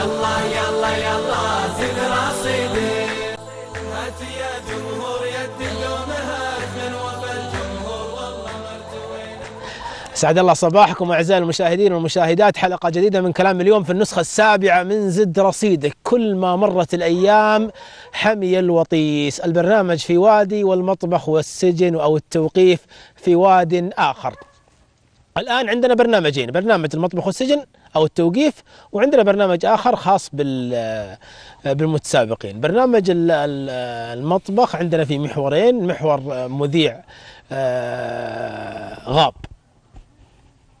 يلا يلا يلا زد رصيدي هات يا جمهور يد اللومها من وفى الجمهور. والله مرتوينا. سعد الله صباحكم أعزائي المشاهدين والمشاهدات. حلقة جديدة من كلام اليوم في النسخة السابعة من زد رصيدك. كل ما مرت الأيام حمي الوطيس. البرنامج في وادي والمطبخ والسجن أو التوقيف في واد آخر. الآن عندنا برنامجين. برنامج المطبخ والسجن أو التوقيف وعندنا برنامج آخر خاص بال بالمتسابقين. برنامج ال- ال- المطبخ عندنا في محورين محور مذيع آه، غاب.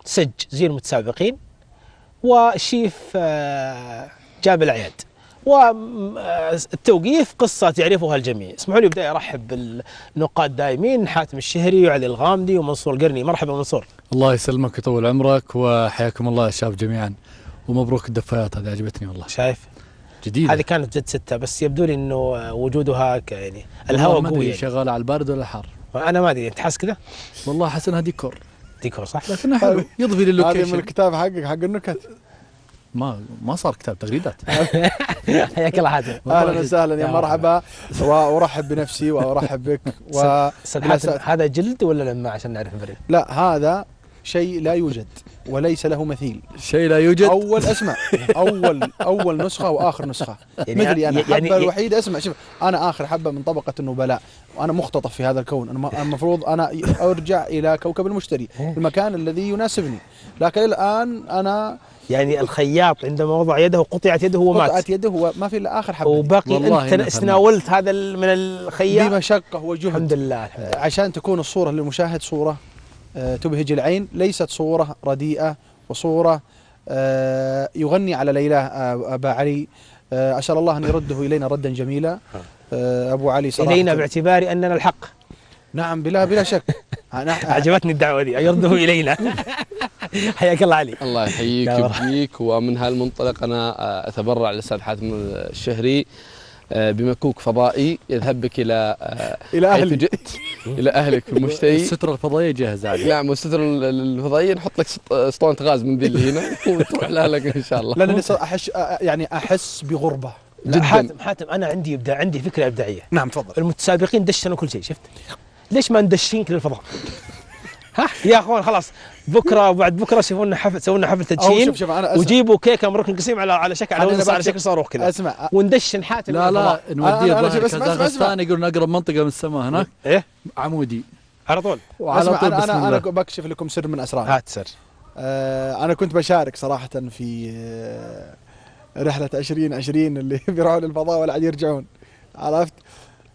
سج زي المتسابقين وشيف آه، جاب العياد والتوقيف قصة يعرفها الجميع. اسمحوا لي بداية أرحب بالنقاد دائمين حاتم الشهري وعلي الغامدي ومنصور قرني. مرحبا منصور. الله يسلمك ويطول عمرك وحياكم الله يا شباب جميعا. ومبروك الدفايات هذه عجبتني والله. شايف؟ جديدة. هذه كانت جد ستة بس يبدو لي أنه وجودها ك- يعني الهواء ما قوي ادري يعني. شغالة على البارد ولا الحار أنا ما أدري أنت حاس كذا والله احس انها ديكور. ديكور صح؟ لكنها حلو يضفي هذه من للوكيشن الكتاب حقك حق النكت. ما ما صار كتاب تغريدات. حياك الله حاتم. أهلا وسهلا يا مرحبا. وارحب بنفسي وأرحب بك. و هذا جلد ولا لما عشان نعرف الفرق لا هذا شيء لا يوجد. وليس له مثيل. شيء لا يوجد. أول أسمع. أول أول نسخة وآخر نسخة. يعني- مثلي أنا يعني- الحبه الوحيده أسمع. شوف أنا آخر حبة من طبقة النبلاء. وأنا مختطف في هذا الكون. أنا المفروض أنا أرجع إلى كوكب المشتري المكان الذي يناسبني. لكن الآن أنا يعني الخياط عندما وضع يده قطعت يده ومات. قطعت يده هو ما في إلا آخر حبة. وباقي أنت استناولت هذا من الخياط؟ بمشقة وجهد. الحمد لله الحمد لله. عشان تكون الصورة للمشاهد صورة. آه، تبهج العين ليست صورة رديئة وصورة آه، يغني على ليلى آه، أبا علي. آه، أسأل الله أن يرده إلينا ردا جميلا. آه، أبو علي صراحة. إلينا باعتبار أننا الحق. نعم بلا بلا شك. أنا اعجبتني الدعوة دي. يرده إلينا. حياك الله علي. الله يحييك. ويبقيك ومن هالمنطلق أنا آه، أتبرع للاستاذ حاتم الشهري. آه، بمكوك فضائي يذهب بك إلى آه، إلى حيث أهلي. جئت. إلى أهلك في المشتري السترة الفضائية جاهزة عليه نعم والستر ال- الفضائية نحط لك سط- اسطوانه غاز من ذي اللي هنا وتروح لاهلك إن شاء الله. أحش آه، يعني أحس بغربة. لا جداً. حاتم حاتم أنا عندي إبداع عندي فكرة إبداعية. نعم تفضل. المتسابقين دشنوا كل شيء شفت؟ ليش ما ندشينك للفضاء؟ ها؟ يا أخوان خلاص. بكرة وبعد بكرة سووا لنا حفل سووا لنا حفل تدشين. شوف شوف أنا أسمع. وجيبوا كيكه من ركن قسيم على على شكل على على شكل صاروخ كذا. أسمع. وندشن حاتم. لا لا. نوديه اسمع، اسمع، اسمع. كازاخستان يقولون اقرب منطقة من السماء هناك. إيه؟ عمودي. على طول. وعلى طول أنا بسم أنا بكشف لكم سر من أسرار هات سر. آه، أنا كنت بشارك صراحة في آه، رحلة 2020 اللي بيروحوا للفضاء ولا عاد يرجعون. عرفت؟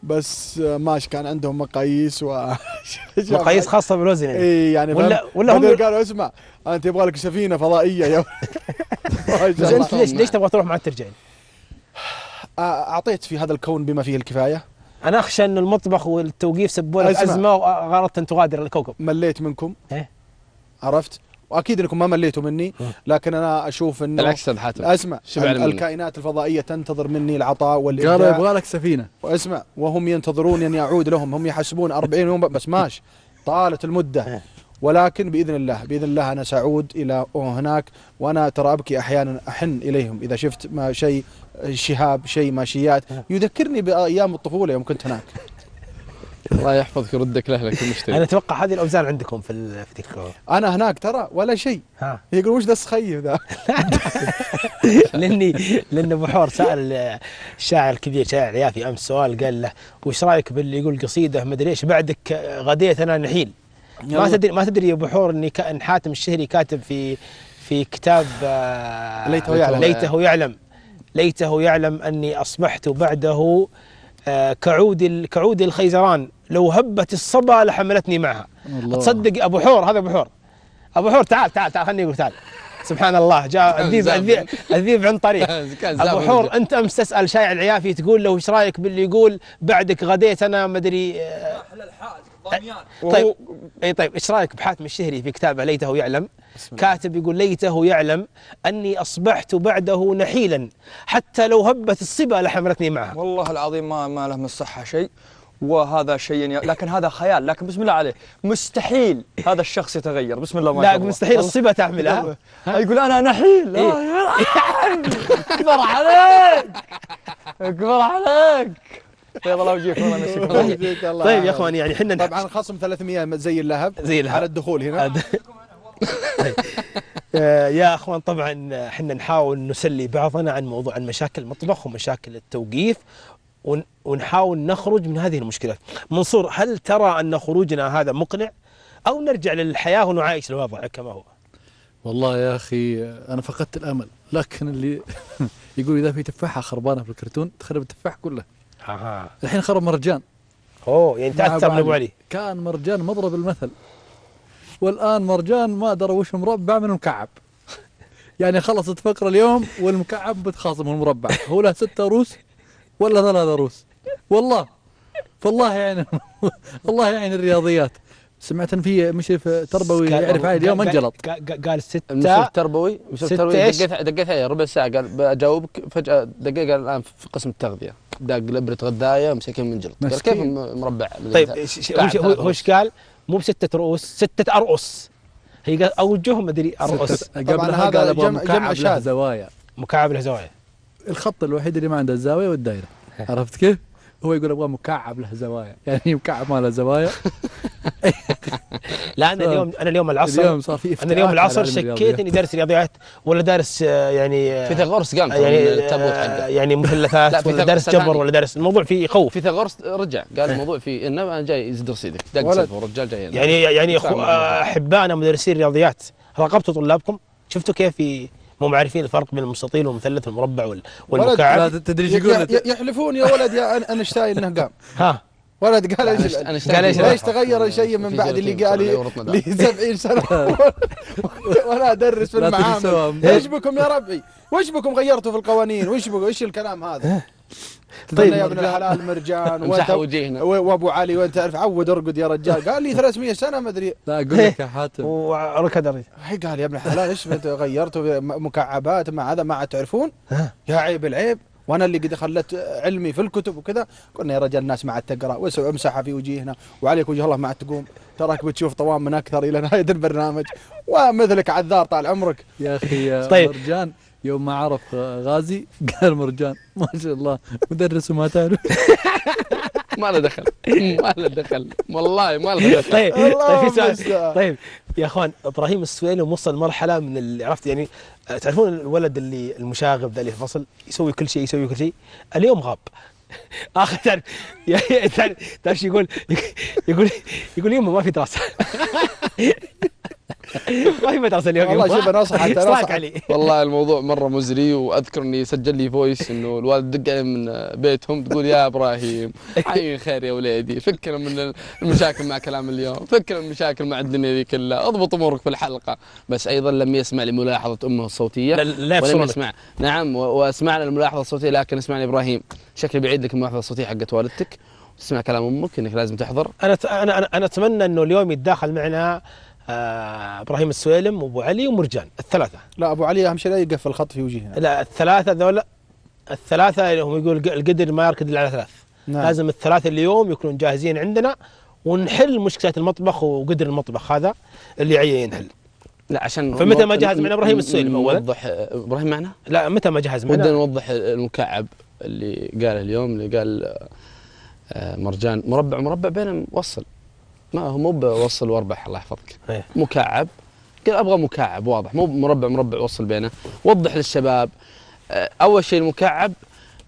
بس ماشي كان عندهم مقاييس و مقاييس خاصة بالوزن يعني اي يعني ولا-؟ ولا هم- قالوا اسمع انت يبغى لك سفينة فضائية يا بس. انت ليش ليش تبغى تروح مع الترجعين؟ أعطيت في هذا الكون بما فيه الكفاية أنا أخشى إن المطبخ والتوقيف سبوا لك. أزمة واردت ان تغادر الكوكب مليت منكم إيه. عرفت وأكيد إنكم ما مليتوا مني. لكن أنا أشوف إنه بالعكس أستاذ حاتم. اسمع. الكائنات الفضائية تنتظر مني العطاء قالوا والابداع يبغى لك سفينة. واسمع وهم ينتظرون اني اعود لهم هم يحسبون 40 يوم بس ماشي. طالت المدة. ولكن بإذن الله بإذن الله أنا سأعود إلى هناك وأنا ترى أبكي أحيانا أحن إليهم. إذا شفت ما شيء شهاب شيء ماشيات يذكرني بأيام الطفولة يوم كنت هناك. الله يحفظك ويردك لأهلك المشتري أنا أتوقع هذه الأوزان عندكم في في ذيك. أنا هناك ترى ولا شيء يقول وش ذا السخيف ذا لاني لأن أبو حور سأل الشاعر الكبير شاعر اليافي أمس سؤال قال له وش رأيك باللي يقول قصيدة ما أدري إيش بعدك غديت أنا نحيل ما. تدري ما تدري يا أبو حور إني كان حاتم الشهري كاتب في في كتاب آه، ليته يعلم. ليته يعلم ليته يعلم أني أصبحت بعده كعود ال- كعود الخيزران لو هبت الصبا لحملتني معها الله. تصدق أبو حور هذا أبو حور أبو حور تعال تعال تعال خليني أقول تعال سبحان الله جاء الذيب. الذيب الذيب عن طريق أبو حور. أنت أمس تسأل شايع العيافي تقول له إيش رأيك باللي يقول بعدك غديت أنا مدري آه، طيب. اي طيب. إيش رأيك بحاتم الشهري في كتابه ليته يعلم؟ كاتب يقول ليته يعلم أني أصبحت بعده نحيلا حتى لو هبت الصبا لحملتني معها والله العظيم ما ما له من الصحة شيء وهذا شيء ي... لكن هذا خيال لكن بسم الله عليه مستحيل هذا الشخص يتغير بسم الله ما لا شاء الله. مستحيل الصبة تعملها. يقول أنا نحيل. إيه. آه، أكبر عليك. أكبر عليك. بيض الله وجهك والله مسك طيب يا. اخوان يعني إحنا طبعا خصم 300 زي اللهب زي اللهب. على الدخول هنا آه، يا إخوان طبعا إحنا نحاول نسلي بعضنا عن موضوع عن مشاكل المطبخ ومشاكل التوقيف ون- ونحاول نخرج من هذه المشكلات. منصور هل ترى أن خروجنا هذا مقنع أو نرجع للحياة ونعايش الوضع كما هو؟ والله يا أخي أنا فقدت الأمل لكن اللي يقول إذا في تفاحة خربانة في الكرتون تخرب التفاح كله ها الحين خرب مرجان. أوه يعني تاثر من أبو. علي. كان مرجان مضرب المثل. والآن مرجان ما درى وش مربع من مكعب يعني خلصت فقرة اليوم والمكعب بتخاصم المربع هو له ستة روس ولا ثلاثة روس والله فالله يعني الله يعين الرياضيات. سمعت إن في مشرف تربوي يعرف هاي اليوم؟ انجلط. قال- ستة. المشرف ستة التربوي إيش؟ دقيت دقيت عليه ربع ساعة. قال بجاوبك فجأة دقيقة قال الآن في قسم التغذية. داق لبرة غذايه مسكين من جلد. قال كيف مربع؟ طيب هو إيش. قال؟ مو بستة رؤوس ستة ارؤس هي قال اوجه ما أدري ارؤس قبلها هذا قال جمع مكعب له. زوايا. مكعب له زوايا. الخط الوحيد اللي ما عنده الزاويه والدائره عرفت كيف؟ هو يقول أبغى مكعب له زوايا. يعني مكعب ما له زوايا. لا أنا اليوم أنا اليوم العصر اليوم صار في أنا اليوم العصر شكيت الرياضيات. إني دارس رياضيات ولا دارس آه، يعني آه، فيثاغورس قام ترى من يعني التابوت آه، حقه. يعني مثلثات ولا دارس جبر. ولا دارس الموضوع فيه يخوف. فيثاغورس رجع قال الموضوع فيه إنه أنا جاي يزد رصيدك دق والرجال جاي يعني يعني احبائنا مدرسين الرياضيات راقبتوا طلابكم؟ شفتوا كيف في مو عارفين الفرق بين المستطيل والمثلث والمربع والمكعب؟ تدري يقول يحلفون يا ولد يا انشتاين إنه قام. ها. ولد قال إيش قال إيش ليش تغير الشيء من بعد اللي قال لي 70 سنة. ولا أدرس في المعامل. إيش بكم يا ربعي؟ وش بكم غيرتوا في القوانين؟ وش بكم؟ إيش الكلام هذا؟ طيب. طيب. يا ابن الحلال مرجان امسح وأنت- وجيهنا و- وأبو علي وأنت تعرف عود ارقد يا رجال. قال لي 300 سنة ما أدري. لا أقول لك يا حاتم. الرجل. هي قال يا ابن الحلال إيش غيرتوا مكعبات مع هذا ما عاد تعرفون. يا عيب العيب. وأنا اللي قد خلت علمي في الكتب وكذا قلنا يا رجال الناس ما عاد تقرأ وسع امسحها في وجيهنا وعليك وجه الله ما عاد تقوم. تراك بتشوف طوام من أكثر إلى نهاية البرنامج. ومثلك عذار طال عمرك. يا أخي يا طيب. مرجان. يوم ما عرف غازي قال مرجان ما شاء الله مدرس وما تعرف. ما له دخل ما له دخل والله ما له دخل. طيب طيب في سؤال. طيب يا أخوان إبراهيم السويلم وصل مرحلة من اللي عرفت يعني آه، تعرفون الولد اللي المشاغب ذا اللي في الفصل يسوي كل شيء يسوي كل شيء. اليوم غاب. آخر تعرف تعرف تعرف يقول؟ يقول يقول يمه ما في دراسة. ما في مدرسة اليوم والله. شوف إصلاك أصحى. علي؟ والله الموضوع مرة مزري وأذكر إني سجل لي voice إنه الوالد دق علي من بيتهم تقول يا إبراهيم حي خير يا وليدي فكنا من المشاكل مع كلام اليوم فكنا من المشاكل مع الدنيا ذي كلها. أضبط أمورك في الحلقة. بس أيضا لم يسمع لملاحظه أمه الصوتية لا- لا ولم. يسمع. نعم واسمعنا الملاحظة الصوتية لكن اسمعني إبراهيم. شكلي بعيد لك الملاحظة الصوتية حقت والدتك. تسمع كلام أمك إنك لازم تحضر. أنا أنا أنا, أنا أتمنى إنه اليوم يتداخل معنا آه إبراهيم السويلم وأبو علي ومرجان. الثلاثة. لا أبو علي أهم شيء لا يقفل الخط في وجهنا. لا الثلاثة ذولا الثلاثة هم يقول القدر ما يركض إلا على ثلاث. نعم. لازم الثلاثة اليوم يكونون جاهزين عندنا ونحل مشكلة المطبخ وقدر المطبخ هذا اللي عي ينحل. لا عشان فمتى ما جهز معنا إبراهيم السويلم أولاً؟ نوضح إبراهيم معنا؟ لا متى ما جهز ودنا معنا نوضح المكعب اللي قاله اليوم اللي قال آه، مرجان. مربع مربع بينهم وصل. ما هو مو بوصل واربح الله يحفظك. إيه. مكعب. قال أبغى مكعب واضح. مو مربع مربع وصل بينه. وضح للشباب آه، أول شيء المكعب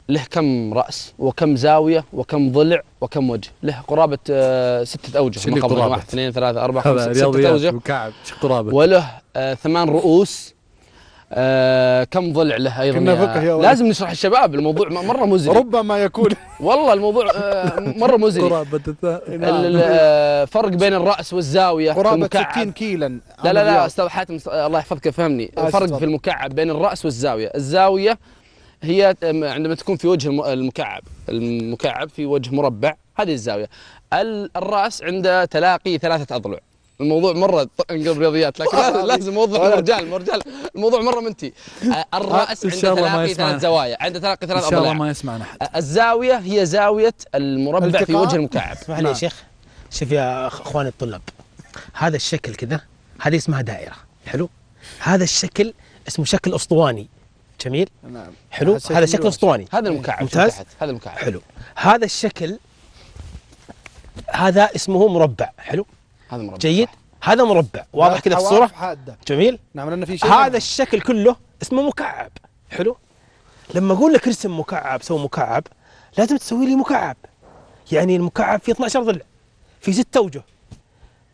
له كم رأس وكم زاوية وكم ضلع وكم وجه. له قرابة آه، ستة أوجه. مقابل قرابة؟ واحد اثنين ثلاثة أربعة خمسة ستة أوجه. وكعب شو قرابة؟ وله آه ثمان رؤوس آه كم ضلع له أيضا كنا فقه يا. لازم نشرح الشباب الموضوع مرة مزري. ربما يكون. والله الموضوع آه مرة مزري. قرابة الث- ال- ال- آه، بين الرأس والزاوية قرابة المكعب. 60 كيلا. لا لا لا أستاذ حاتم الله يحفظك فهمني. آه، الفرق. في المكعب بين الرأس والزاوية. الزاوية هي عندما تكون في وجه الم- المكعب المكعب في وجه مربع هذه الزاوية. ال- الرأس عنده تلاقي ثلاثة أضلع. الموضوع مرة انقلب رياضيات لكن لازم لازم اوضح المرجال مرجال الموضوع مرة منتي الرأس عنده شاء الله ما تلاقي يسمعنا. ثلاث زوايا. عنده تلاقي ثلاث إن شاء الله أضلاع. ما يسمعنا احد الزاوية هي زاوية المربع في. وجه المكعب. اسمح لي يا شيخ. شوف يا أخواني الطلاب. هذا الشكل كذا هذه اسمها دائرة. حلو؟ هذا الشكل اسمه شكل أسطواني. جميل؟ نعم. حلو؟ هذا شكل أسطواني. هذا المكعب ممتاز. تحت. هذا المكعب. حلو. هذا الشكل هذا اسمه مربع. حلو؟ هذا مربع. جيد. صح. هذا مربع. واضح كذا في الصورة؟ حادة. جميل. نعم لأن في شيء هذا الشكل كله اسمه مكعب. حلو؟ لما أقول لك ارسم مكعب سوي مكعب لازم تسوي لي مكعب. يعني المكعب فيه 12 ضلع في ست أوجه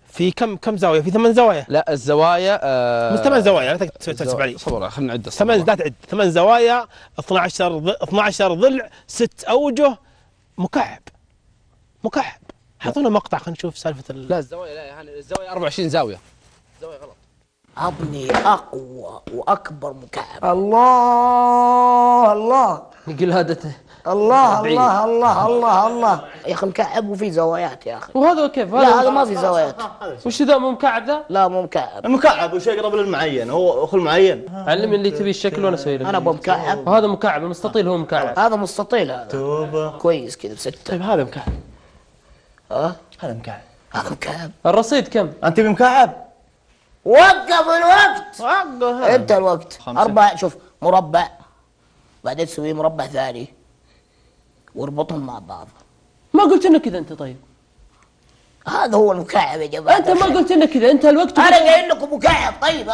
في كم كم زاوية؟ في ثمان زوايا. لا الزوايا آه مش ثمان زوايا لا تحسب علي صبر خلينا نعد ثمان لا تعد. ثمان زوايا 12 ض- 12 ضلع ست أوجه مكعب. مكعب. حطونا مقطع خلينا نشوف سالفة ال... لا الزوايا لا يا هاني الزوايا 24 زاوية. زوايا غلط. أبني أقوى وأكبر مكعب. الله الله. يقول هذا الله. الله الله الله الله. يا أخي مكعب وفي زوايات يا أخي. وهذا كيف؟ لا هذا ما في زوايات. وش ذا مو مكعب ذا؟ لا مو مكعب. المكعب وش اقرب للمعين هو أخو المعين. علمني اللي تبي الشكل وأنا أسوي لك. أنا ابو مكعب. وهذا مكعب المستطيل هو مكعب. هذا مستطيل هذا. توبة. كويس كذا بستة. طيب هذا مكعب. ها هذا مكعب. هذا مكعب. الرصيد كم؟ أنت بمكعب. وقف الوقت. وقف انت الوقت. خمسة. أربع شوف مربع. بعدين تسوي مربع ثاني. واربطهم مع بعض. ما قلت لنا كذا أنت طيب. هذا هو المكعب يا جماعة. أنت ما قلت لنا كذا أنت الوقت. أنا قايل لكم مكعب. طيب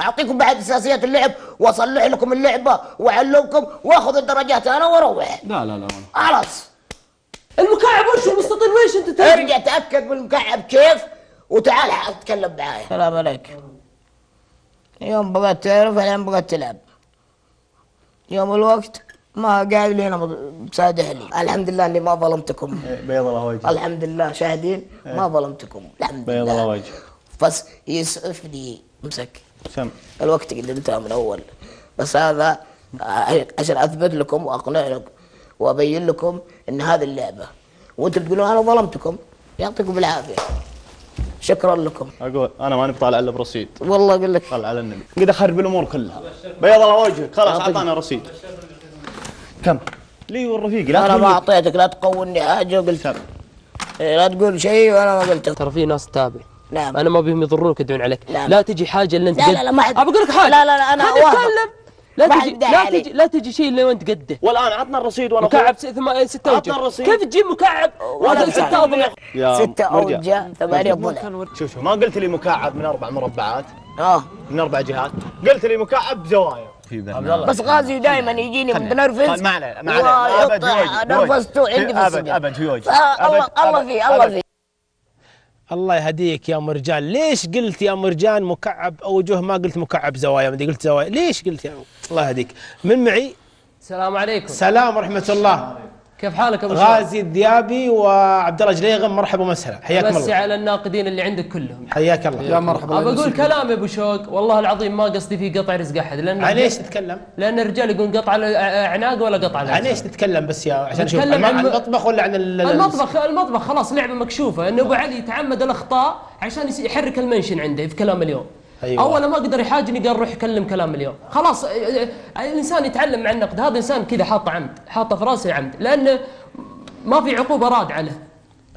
أعطيكم بعد أساسيات اللعب وأصلح لكم اللعبة وأعلمكم وأخذ الدرجات أنا وأروح. لا لا لا. خلاص. المكعب وش المستطيل؟ ويش انت تدري؟ ارجع تأكد من المكعب كيف وتعال حال تكلم معايا سلام عليك. يوم بغيت تعرف الحين بغيت تلعب. يوم الوقت ما قاعد لي أنا مسادح لي. الحمد لله إني ما ظلمتكم. بيض الله وجهك. الحمد لله شاهدين ما ظلمتكم. الحمد بيض الله لله. وجهك. بس يسعفني امسك سم. الوقت قدمتها من أول. بس هذا ع- عشان أثبت لكم وأقنع لكم. وأبين لكم إن هذه اللعبة. وأنتم تقولون أنا ظلمتكم. يعطيكم العافية. شكرا لكم. أقول أنا ماني بطالع إلا برصيد. والله أقول لك. طلع على النبي. قد أخرب الأمور كلها. بيض الله وجهك. خلاص. أعطانا رصيد. كم؟ لي والرفيق. لا أنا ما تقول لي. أعطيتك. لا تقولني حاجة وقلت إيه، لا تقول شيء وأنا ما قلت. ترى في ناس تتابع نعم. أنا ما بيهم يضروك يدعون عليك. لا. لا تجي حاجة إلا أنت لا، لا، لا، ما حد- ابى أقول لك حاجة. لا، لا، لا، أنا خليني. اتكلم لا تجي لا. تجي لا تجي شيء إلا وأنت قده والآن عطنا الرصيد وأنا مكعب س- ثم- ستة عطنا اوجه الرصيد. كيف تجيب مكعب؟ مكعب. ستة يا ستة. أوجه ثمانية ضلع شوف شوف ما قلت لي مكعب من أربع مربعات. آه. من أربع جهات. قلت لي مكعب زوايا في بس غازي دائما يجيني متنرفز ما عليه ما عليه أبد. نرفزته عندي في أبد السجن. أبد آه، الله أبد- الله فيه الله يهديك يا مرجان. ليش قلت يا مرجان مكعب؟ اوجه ما قلت مكعب زوايا ما قلت زوايا. ليش قلت يا الله يهديك. من معي؟ السلام عليكم. سلام ورحمة الله. كيف حالك أبو؟ غازي الذيابي وعبد الله جليغم مرحبا ومسهلا. حياكم مسي الله. على الناقدين اللي عندك كلهم. حياك الله. يا مرحبا. ابى أقول كلام يا أبو شوق والله العظيم ما قصدي فيه قطع رزق أحد. لأن عن إيش تتكلم؟ لأن الرجال يقول قطع الاعناق ولا قطع عن الأجزاء. إيش تتكلم بس يا عشان نشوف عن عن- المطبخ ولا عن ال- المطبخ المطبخ خلاص لعبة مكشوفة. إن أبو علي يتعمد الأخطاء عشان يحرك المنشن عنده في كلام اليوم. أيوة. اول ما قدر يحاجني قال روح يكلم كلام اليوم. خلاص الإنسان يتعلم مع النقد هذا إنسان كذا حاطه عمد حاطه في راسه عمد لأنه ما في عقوبة رادعة له.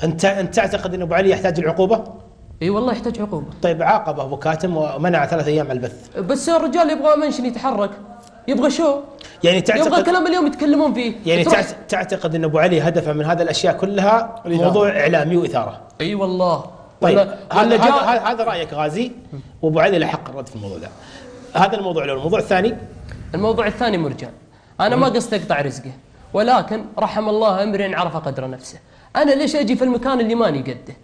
أنت أنت تعتقد ان أبو علي يحتاج العقوبة؟ إي والله يحتاج عقوبة. طيب عاقبه أبو كاتم ومنع ثلاث أيام على البث. بس الرجال يبغى منشن يتحرك يبغى شو؟ يعني يبغى تعتقد كلام اليوم يتكلمون فيه. يعني تعتقد إن أبو علي هدفه من هذه الأشياء كلها موضوع إعلامي وإثارة. إي والله. طيب هذا هذا جاء هذا- هذا رأيك غازي؟ وأبو علي له حق الرد في الموضوع ده. هذا الموضوع الأول. الموضوع الثاني؟ الموضوع الثاني مرجان. أنا ما قصدي أقطع رزقه ولكن رحم الله امرئ عرف قدر نفسه. أنا ليش أجي في المكان اللي ماني قده؟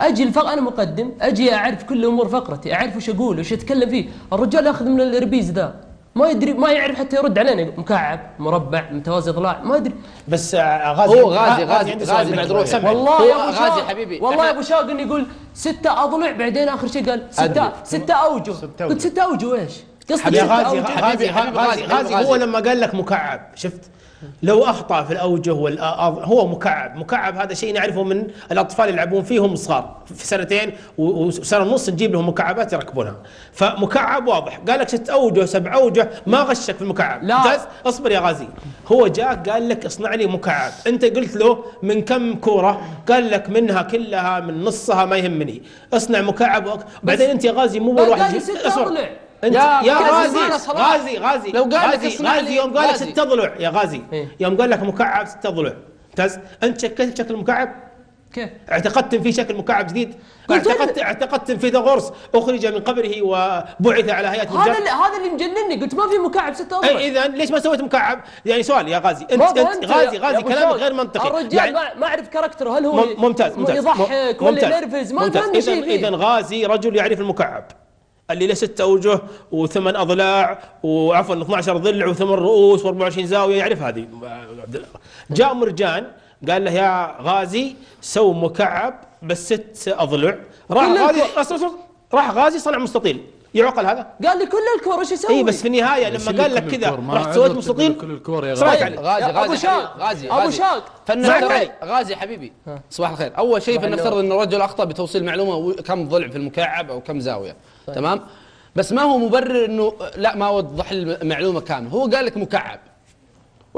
أجي الفق أنا مقدم أجي أعرف كل أمور فقرتي أعرف وش أقول وش أتكلم فيه. الرجال ياخذ من الربيز ذا. ما يدري ما يعرف حتى يرد علينا مكعب مربع متوازي ضلاع ما ادري بس آه، غازي هو غازي غازي عنده سؤال غازي لك. بعد روح سمع. والله يا أبو غازي شاق حبيبي والله أبو شاق إنه يقول ستة أضلع بعدين آخر شيء قال ستة. ستة أوجه قلت ستة أوجه إيش؟ غازي. غازي حبيبي، غازي غازي، غازي غازي. هو لما قال لك مكعب شفت لو أخطأ في الأوجه هو مكعب. مكعب هذا شيء نعرفه من الأطفال يلعبون فيه وهم صغار. في سنتين وسنه ونص نجيب لهم مكعبات يركبونها. فمكعب واضح. قال لك ست أوجه سبع أوجه ما غشك في المكعب. لا. ممتاز اصبر يا غازي. هو جاك قال لك اصنع لي مكعب. أنت قلت له من كم كورة؟ قال لك منها كلها من نصها ما يهمني. اصنع مكعب وأك- بعدين أنت يا غازي مو ست اصبر. انت يا يا, غازي، غازي. غازي لو قال لك غازي, غازي يوم قال لك. ست اضلع يا غازي إيه. يوم قال لك مكعب ست اضلع ممتاز انت شكيت بشكل المكعب كيف؟ اعتقدتم في شكل مكعب جديد. اعتقدت اعتقدتم في غرس أخرج من قبره وبعث على هيئة هذا اللي هذا اللي مجنني قلت ما في مكعب ستة أضلاع أي إذا ليش ما سويت مكعب؟ يعني سؤال يا غازي انت انت فهمت غازي غازي كلامك. غير منطقي الرجال يعني ما أعرف كاركتره هل هو مم- ممتاز ممتاز يضحك ولا ينرفز ما فهمني شيء. اذا غازي رجل يعرف المكعب اللي له ست أوجه وثمان أضلاع وعفوا 12 ضلع وثمان رؤوس و24 زاوية يعرف هذه جاء مرجان قال له يا غازي سو مكعب بس ست أضلع راح غازي. راح غازي صنع مستطيل يعقل هذا؟ قال لي كل الكور وش يسوي؟ إي بس في النهاية لما قال لك كذا رحت سويت مستطيل كل الكور يا غازي. غازي غازي شاق. غازي غازي. شاق. فلنفترض. غازي حبيبي صباح الخير أول شيء فلنفترض إن الرجل أخطأ بتوصيل معلومة كم ضلع في المكعب أو كم زاوية تمام؟ بس ما هو مبرر إنه لا ما وضح المعلومة كاملة. هو قال لك مكعب.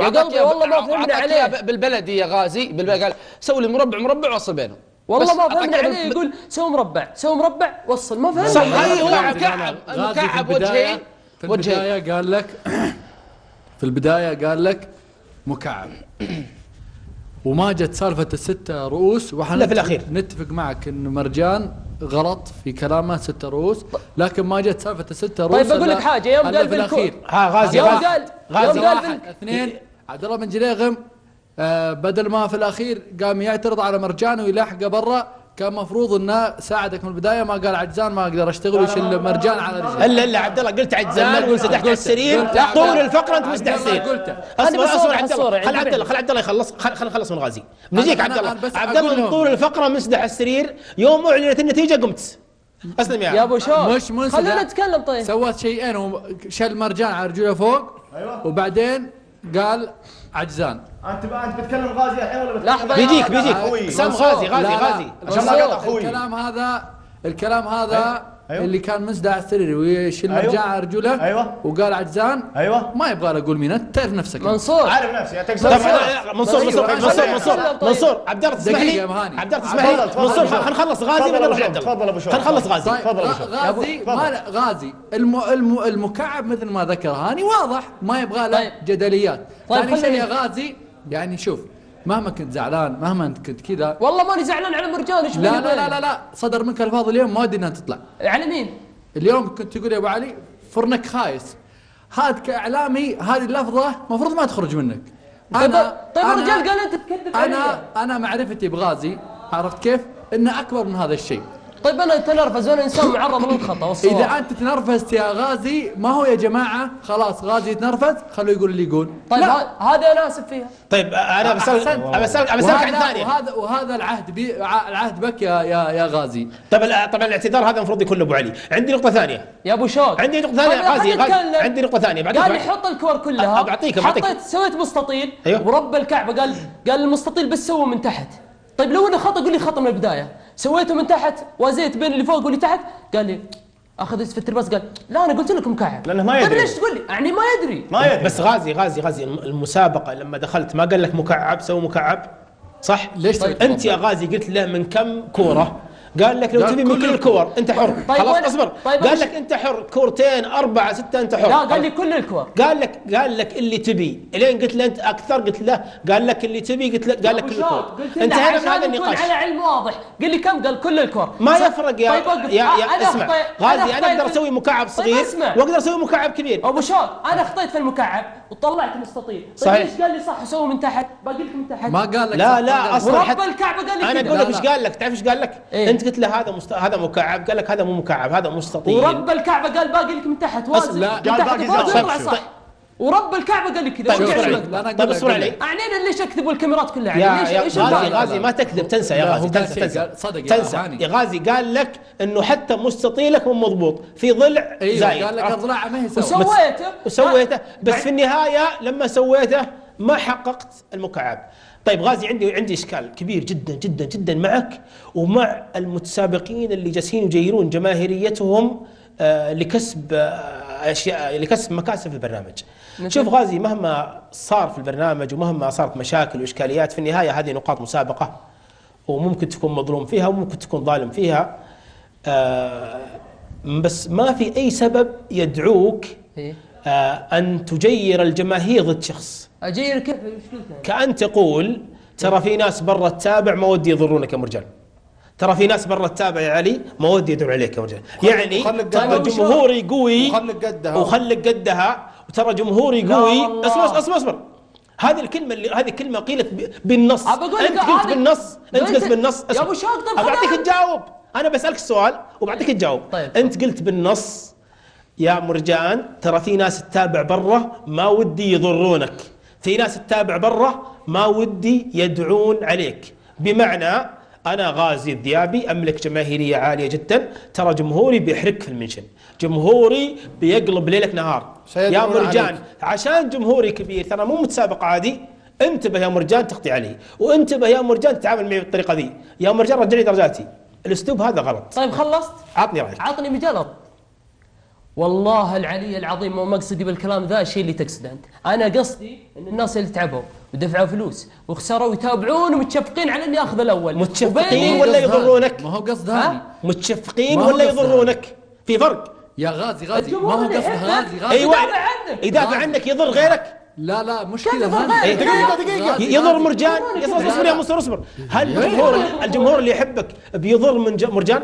إياه- والله ما فهمنا عليه. بالبلدي يا غازي بالبلدي قال سوي لي مربع مربع وصل بينهم. والله ما فهمنا عليه. يقول سوي مربع سوي مربع وصل. ما فهمنا. صح، هو مكعب مكعب البداية وجهين. في وجهين. البداية قال لك في البداية قال لك مكعب. وما جت سالفة الستة رؤوس وحن لا، في الأخير. نتفق معك إن مرجان غلط في كلامه ستة رؤوس لكن ما جت سالفة الستة رؤوس طيب بقول لك حاجة، يوم قال في بالكور. الأخير. ها غازي يوم غازي قال غازي. يوم قال اثنين عبد الله بن جريغم آه بدل ما في الأخير قام يعترض على مرجان ويلاحقه برا كان مفروض إنه ساعدك من البداية ما قال عجزان ما أقدر أشتغل ويشيل مرجان على رجله الا الا عبد الله قلت عجزان وانسدحت على السرير طول. الفقره أنت السرير قلته. أصبر أصبر عبد الله الصورة، خل عبد الله خل عبد الله يخلص خل خل نخلص من غازي. بنجيك عبد الله. عبد الله من. طول الفقره مسدح على السرير. يوم أعلنت النتيجة قمت. أسلم يا يا أبو شوق. مش منسدح. خلينا نتكلم طيب. سوت شيئين هو شل مرجان على رجله فوق أيوه. وبعدين قال عجزان أنت بقى أنت بتتكلم غازي الحين ولا بتتكلم لحظة يا- بيجيك بيجيك. سام. غازي غازي. غازي عشان ما قطع أخوي. الكلام هذا الكلام هذا أيوة. اللي كان مسدح على السرير ويشيل أيوة. مرجان على رجله أيوة. وقال عجزان أيوه ما يبغى له أقول مين انت تعرف نفسك منصور عارف نفسي طب أنا- منصور منصور أيوة. منصور أيوة. منصور طيب. منصور عبد الله تسمح لي. عبد الله تسمح لي منصور. خلينا نخلص غازي تفضل بعدين نروح. عبد الله تفضل شوق. خلينا نخلص غازي طيب تفضل شوق. غازي غازي الم الم المكعب مثل ما ذكر هاني واضح ما يبغى له طيب. جدليات طيب ثاني شيء يا غازي يعني شوف مهما كنت زعلان مهما كنت كذا. والله ماني زعلان على مرجان إيش لا لا لا لا لا. صدر منك الفاظ اليوم ما ودي إنها تطلع. على مين؟ اليوم كنت تقول يا أبو علي فرنك خايس. هذا كإعلامي هذه اللفظة المفروض ما تخرج منك. طيب طيب الرجال قال أنت تكذب. أنا أنا معرفتي بغازي عرفت كيف؟ إنه أكبر من هذا الشيء. طيب أنا اتنرفز وأنا إنسان معرض للخطأ والصواب. إذا أنت تنرفزت يا غازي ما هو يا جماعة؟ خلاص غازي يتنرفز خلوه يقول اللي يقول. طيب هذا أنا آسف فيها. طيب أنا بسالك. بسالك بسالك عن ثانية. وهذا وهذا العهد بي ع- العهد بك يا يا يا غازي. طب ال- طبعا الاعتذار هذا المفروض يكون لأبو علي. عندي نقطة ثانية. يا أبو شوق. عندي نقطة ثانية طيب غازي. عندي نقطة ثانية. بعدين قال لي حط الكور كلها. بعطيك- بعطيك. حطيت سويت مستطيل. أيوه. ورب الكعبة قال قال المستطيل بس سوه من تحت. طيب لو إنه خطأ قول لي خطأ من البداية. سويته من تحت وازيت بين اللي فوق واللي تحت قال لي أخذ في الترباس قال لا أنا قلت لكم كعب لأنه ما طيب يدري. ليش تقول لي يعني ما يدري ما يدري بس غازي غازي غازي الم- المسابقة لما دخلت ما قال لك مكعب سوي مكعب صح؟ ليش طيب. أنت يا غازي قلت له من كم كورة؟ قال لك لو تبي من كل الكور. انت حر. طيب خلاص اصبر. طيب قال لك انت حر. كورتين أربعة ستة انت حر. لا قال لي كل الكور. قال لك قال لك اللي تبي. إلين قلت له أنت أكثر؟ قلت له قال لك اللي تبي قلت له قال لك كل الكور. قلت له انتهينا من هذا النقاش. على علم واضح. قال لي كم؟ قال كل الكور. ما صح؟ يفرق يا طيب. يا, يا أنا اسمع. غازي أنا أقدر في- أسوي مكعب طيب صغير. وأقدر أسوي مكعب كبير. أبو شوق أنا أخطيت في المكعب وطلعت مستطيل طيب صحيح. ليش قال لي؟ صح وسوي من تحت. باقي لك من تحت. ما قال لك لا، لا، صح. ورب حتى- الكعبة قال لي أنا. أقول لك إيش. قال لك. تعرف إيش قال لك؟ إيه؟ انت قلت له هذا مست... هذا مكعب قال لك هذا مو مكعب هذا مستطيل. ورب الكعبة قال باقي لك من تحت وازن. لا، من قال تحت باقي. يطلع صح. ورب الكعبة قال لي كذا. طيب علي. لك؟ طيب لك- اصبر علي. لك. اعنينا ليش اكذبوا الكاميرات كلها؟ يعني ليش إيش غازي؟ غازي ما تكذب تنسى يا غازي تنسى تنسى. صدق يا تنسى. يا غازي قال لك إنه حتى مستطيلك مو مضبوط في ضلع إيوه زايد. قال لك؟ اضلاعه ما هي سوا وسويته. وسويته. بس في النهاية لما سويته ما حققت المكعب. طيب غازي عندي عندي إشكال كبير جدا جدا جدا معك ومع المتسابقين اللي جالسين يجيرون جماهيريتهم آه، لكسب آه، أشياء لكسب مكاسب في البرنامج. شوف غازي مهما صار في البرنامج ومهما صارت مشاكل وإشكاليات في النهاية هذه نقاط مسابقة وممكن تكون مظلوم فيها وممكن تكون ظالم فيها. آه، بس ما في أي سبب يدعوك آه، أن تجير الجماهير ضد شخص أجير كيف؟ كأن تقول ترى في ناس برا التابع ما ودي يضرونك يا مرجان ترى في ناس برا التابع يا علي ما ودي يدور عليك يا مرجان يعني ترى. جمهوري قوي وخلك قدها. وخلك قدها وترى جمهوري قوي. اصبر اصبر اصبر. هذه الكلمة اللي هذه كلمة قيلت بالنص أبى أقول لك أنت قلت بالنص أنت قلت- بالنص يا طيب أبى أعطيك خلنا- تجاوب أنا بسألك السؤال وبعطيك تجاوب طيب. أنت قلت بالنص يا مرجان ترى في ناس تتابع برا ما ودي يضرونك. في ناس تتابع برا ما ودي يدعون عليك. بمعنى أنا غازي الذيابي أملك جماهيرية عالية جدا ترى جمهوري بيحرق في المنشن. جمهوري بيقلب ليلك نهار. يا مرجان عليك. عشان جمهوري كبير ترى مو متسابق عادي. انتبه يا مرجان تخطي علي وانتبه يا مرجان تتعامل معي بالطريقة ذي. يا مرجان رجع لي درجاتي. الأسلوب هذا غلط. طيب خلصت؟ عطني رايك. عطني مجال. أرد. والله العلي العظيم ما مقصدي بالكلام ذا الشيء اللي تقصده أنت. أنا قصدي إن الناس اللي تعبوا ودفعوا فلوس وخسروا ويتابعون ومتشفقين على إني أخذ الأول. متشفقين ولا يضرونك؟ ما هو قصد ها؟ هاني متشفقين ما هو ولا. يضرونك؟ في فرق. يا غازي غازي ما هو قصد. غازي غازي. أيوه. يدافع عنك. يدافع غازي. عنك يضر غيرك. لا لا مشكلة غازي؟ دقيقة دقيقة. يضر. مرجان. اصبر اصبر يا مصر اصبر. هل الجمهور الجمهور اللي يحبك بيضر من ج- مرجان؟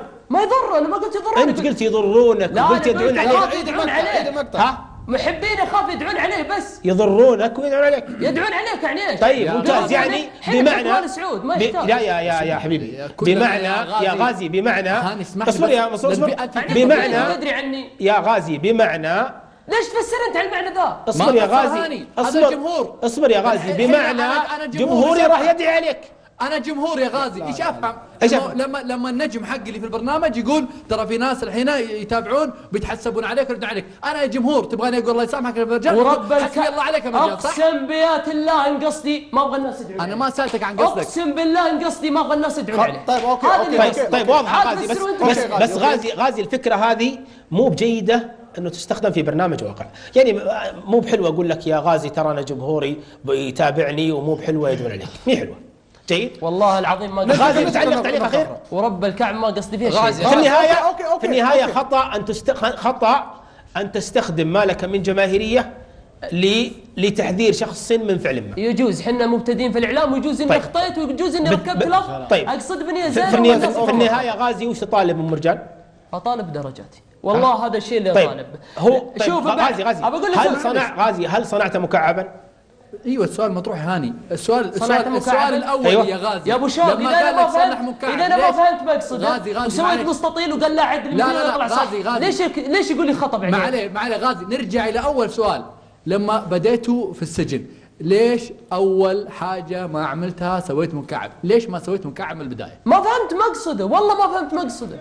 ما يضر أنا ما قلت يضر أنت قلت يضرونك لا، أنا يدعون قلت عليك. يدعون عليه ها؟ محبين يخاف يدعون عليه بس. يضرونك ويدعون عليك. يدعون عليك يعني إيش؟ طيب ممتاز. يعني بمعنى سعود ما يحتاج. لا يا يا يا حبيبي. بمعنى يا غازي. بمعنى اصبر. يا مصر اصبر للفئات يعني بمعنى تدري عني. يا غازي بمعنى ليش تفسر انت على المعنى ذا؟ اصبر يا غازي. اصبر. اصبر يا غازي. بمعنى جمهوري راح؟ يدعي عليك. أنا جمهور يا غازي إيش أفهم؟ إيش لما- أفهم؟ لما لما النجم حقي اللي في البرنامج يقول ترى في ناس الحين يتابعون بيتحسبون عليك ويردون عليك، أنا يا جمهور تبغاني أقول الله يسامحك يا مرجان ورب حسبي الله عليك يا مرجان صح؟ أقسم بيات الله ان قصدي ما أبغى الناس يدعون أنا عليه. ما سألتك عن قصدك أقسم بالله ان قصدي ما أبغى الناس يدعون عليه طيب، okay، هذا okay، اللي طيب. طيب واضحه غازي بس بس. بس غازي غازي الفكرة هذه مو بجيدة إنه تستخدم في برنامج واقع يعني مو بحلوة أقول لك يا غازي ترى أنا جمهوري يتابعني ومو بحلوة يدعون عليك مي حلوة جيد. والله العظيم ما غازي قصدي بتعلق تعليق اخير ورب الكعب ما قصدي فيها غازي. شيء. في النهايه okay، okay، في النهاية okay. خطأ أن تست... خطأ أن تستخدم ما لك من جماهيرية ل... لتحذير شخص من فعل ما. يجوز. حنا مبتدئين في الإعلام ويجوز إني طيب. اخطيت ويجوز إني بت- ركبت بت- لفظ. طيب. أقصد بنية في, زينة في, النهاية, في النهاية غازي وش تطالب من مرجان؟ أطالب درجاتي. والله هذا الشيء اللي طيب. أطالب. هو طيب. شوف غازي غازي. هل صنع غازي هل صنعت مكعبا؟ أيوه السؤال مطروح هاني السؤال السؤال؟ السؤال الأول أيوة. يا غازي يا أبو شوق لما إذا أنا قال ما فهمت مكعب إذا أنا ما؟ فهمت بقصده غازي غازي وسويت. مستطيل وقال لا عدل لا، لا، لا، غازي، غازي. ليش ليش يقول لي خطأ بعدين؟ ما عليه ما عليه غازي نرجع إلى أول سؤال لما بديتوا في السجن ليش أول حاجة ما عملتها سويت مكعب ليش ما سويت مكعب من البداية ما فهمت مقصده والله ما فهمت مقصده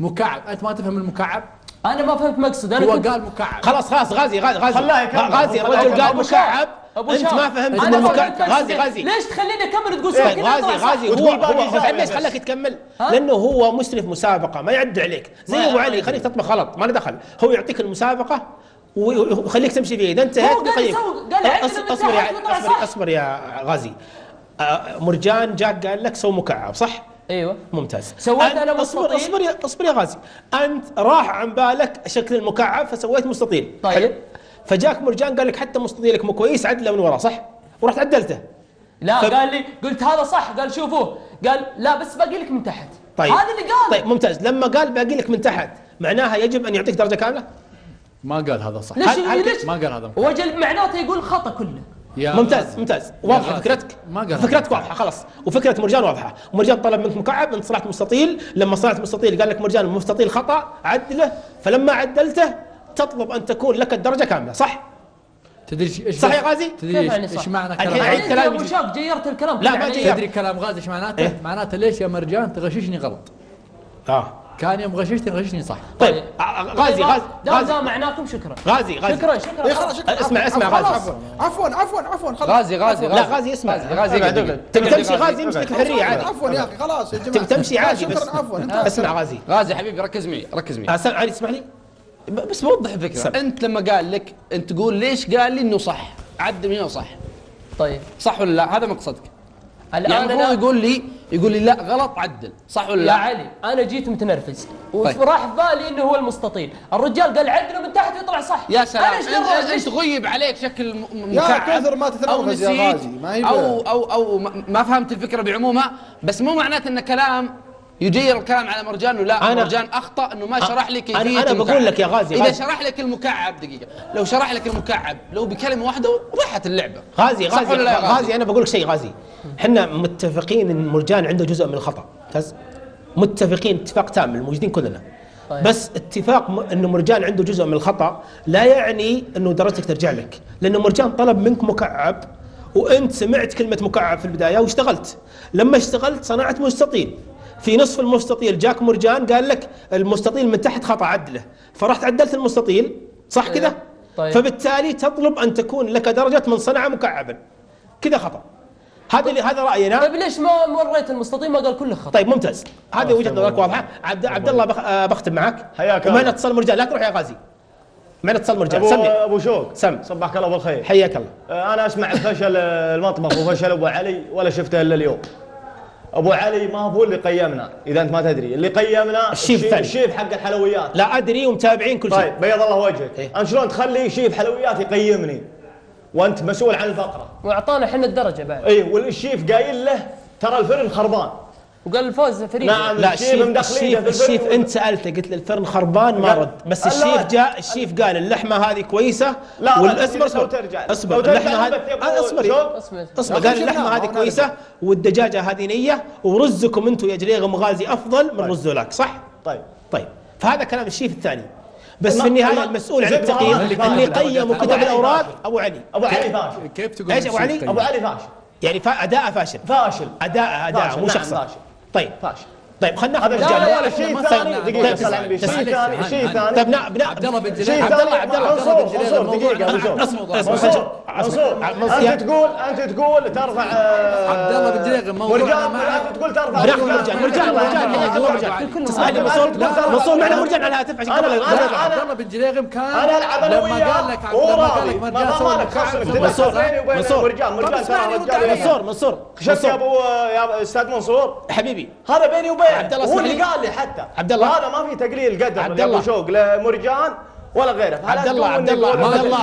مكعب أنت ما تفهم المكعب أنا ما فهمت مقصده أنا هو كنت- قال مكعب خلاص خلاص غازي غازي غازي خلاه. غازي الرجل. قال. مكعب أبو أنت. ما فهمت أنا غازي. غازي ليش تخليني أكمل تقول إيه، ساكت غازي أطلع صح؟ غازي هو هو ليش. خلاك تكمل؟ لأنه هو مسرف مسابقة ما يعد عليك زي أبو علي خليك تطبخ غلط ما له دخل هو يعطيك المسابقة ويخليك تمشي فيه إذا انتهيت عندنا أص- أصبر يا اصبر. أصبر يا غازي آه، مرجان جاك قال لك سو مكعب صح؟ أيوه ممتاز سويت أنا اصبر. أصبر يا أصبر يا غازي أنت راح عن بالك شكل المكعب فسويت مستطيل طيب. حلو؟ فجاك مرجان قال لك حتى مستطيلك مو كويس عدله من ورا صح؟ ورحت عدلته. لا ف- قال لي قلت هذا صح قال شوفوه. قال لا بس باقي لك من تحت. طيب. هذا اللي قال طيب ممتاز. لما قال باقي لك من تحت معناها يجب أن يعطيك درجة كاملة؟ ما قال هذا صح. ليش هل- هل- ليش ما قال هذا. وجل معناته يقول خطأ كله. يا ممتاز غازي. ممتاز. واضحة. فكرتك. ما قال فكرتك. واضحة خلاص. وفكرة مرجان واضحة. مرجان طلب منك مكعب انت صنعت مستطيل. لما صنعت مستطيل قال لك مرجان المستطيل خطأ عدله. فلما عدلته تطلب أن تكون لك الدرجة كاملة صح؟ تدري إيش صح يا غازي؟ تدري إيش يعني معنى كلام؟ غازي؟ يعني كلام ابو شاق جيرت الكلام. لا، ما علي. جيرت. تدري كلام غازي إيش معناته؟ إيه؟ معناته ليش يا مرجان تغششني غلط؟ آه. كان يوم غششتني غششني صح. طيب ع- غازي غازي دام غازي. دام معناكم شكرا. غازي غازي. شكرا شكرا إيه خلاص شكرا. اسمع- اسمع غازي. عفواً عفوا عفوا خلاص. غازي غازي لا غازي. اسمع. غازي تبي. تمشي غازي؟ يمشي لك الحرية عادي. عفوا يا أخي خلاص يا جماعة. تبي تمشي عادي شكرا عفوا. اسمع غازي. غازي حبيبي ركز معي ركز معي. آه، اسمح لي؟ بس بوضح الفكرة سم. أنت لما قال لك أنت تقول ليش قال لي إنه صح؟ عد من هنا صح؟ طيب. صح ولا لا؟ هذا مقصدك. يعني الان المفروض أنا يقول لي يقول لي لا غلط عدل. صح ولا يا لا علي أنا جيت متنرفز. طيب. وراح في بالي إنه هو المستطيل. الرجال قال عدله من تحت ويطلع صح. يا سلام. أنا إيش انت؟ أنت غيب عليك شكل م- م- يا مكعب كثر ما أو تتنرفز يا غازي. ما أو أو أو ما- ما فهمت الفكرة بعمومها. بس مو معناته إن كلام يجير الكلام على مرجان ولا أنا- مرجان أخطأ إنه ما شرح لي كيفيه أنا- أنا بقول. لك يا غازي، إذا غازي. شرح لك المكعب دقيقة لو شرح لك المكعب لو بكلمة واحدة راحت اللعبة غازي صح غازي ولا لا يا غازي؟ غازي أنا بقول لك شيء غازي إحنا متفقين إن مرجان عنده جزء من الخطأ ممتاز متفقين اتفاق تام الموجودين كلنا طيب. بس اتفاق م... إنه مرجان عنده جزء من الخطأ لا يعني إنه درجتك ترجع لك لأنه مرجان طلب منك مكعب وأنت سمعت كلمة مكعب في البداية واشتغلت لما اشتغلت صنعت مستطيل في نصف المستطيل. جاك مرجان قال لك المستطيل من تحت خطأ عدله. فرحت عدلت المستطيل صح كذا؟ طيب. فبالتالي تطلب أن تكون لك درجة من صنع مكعبا كذا خطأ. هذا اللي هذا رأينا. طيب ليش ما مريت المستطيل؟ ما قال كله خطأ. طيب ممتاز. هذه وجهة نظرك واضحة. عبد عبد الله بخ... آه، بختم معك. حياك ومعنا الله. اتصال مرجان لا تروح يا غازي. معنا اتصال مرجان ابو سمي أبو شوق. سم. صبحك الله بالخير. حياك الله. آه، أنا أسمع فشل المطبخ وفشل أبو علي ولا شفته إلا اليوم. أبو علي ما هو اللي قيمنا. إذا أنت ما تدري. اللي قيمنا الشيف الثاني. الشيف حق الحلويات. لا أدري ومتابعين كل شيء. طيب بيض الله وجهك. إيه. أنت شلون تخلي شيف حلويات يقيمني؟ وأنت مسؤول عن الفقرة. وأعطانا إحنا الدرجة بعد. اي والشيف قايل له ترى الفرن خربان. وقال الفوز فريق. نعم لا الشيف الشيف الشيف, انت سألته قلت له الفرن خربان ما رد. بس لا. الشيف جاء الشيف قال اللحمة هذه كويسة لا، والاصبر اصبر ترجع- أصبر اللحمة هذه أصبر. أصبر. قال اللحمة هذه هنا كويسة والدجاجة هذه نية ورزكم أنتم يا جريغم وغازي أفضل من رز ذولاك صح؟ طيب. طيب. فهذا كلام الشيف الثاني. بس في النهاية المسؤول عن التقييم اللي قيم وكتب الأوراق. أبو علي. أبو علي فاشل كيف تقول إيش أبو علي؟ أبو طيب؟ علي فاشل يعني فا- اداءه فاشل. فاشل. اداء أداء فاشل، مو نعم، شخصه فاشل. طيب فاشل. طيب خلينا ناخذ الشيء ولا شيء طيب، دقيقة. هان- الشيء هان. الثاني طيب بنا عبد الله بن شيء جلال عبد الله عبد الله بن جلال الموضوع دقيقة اصبر اصبر أنت تقول أنت تقول ترفع عبد الله بن جليغ موضوعنا مرجان. انت تقول ترفع. مرجان مرجان مرجان مرجان تسمح لي منصور منصور معنا مرجان على الهاتف عشان قبل عبد الله بن جليغم كان أنا العب أنا وياه. لما قال لك مرجان منصور، وبين منصور. مرجان مرجان. منصور منصور. شفت يا ابو يا أستاذ منصور. حبيبي هذا بيني وبينه عبد الله هو اللي لي. قال لي حتى عبد الله. هذا ما في تقليل قدر عبد الله. شوق لمرجان ولا غيره عبد الله، عبد الله، عبد الله.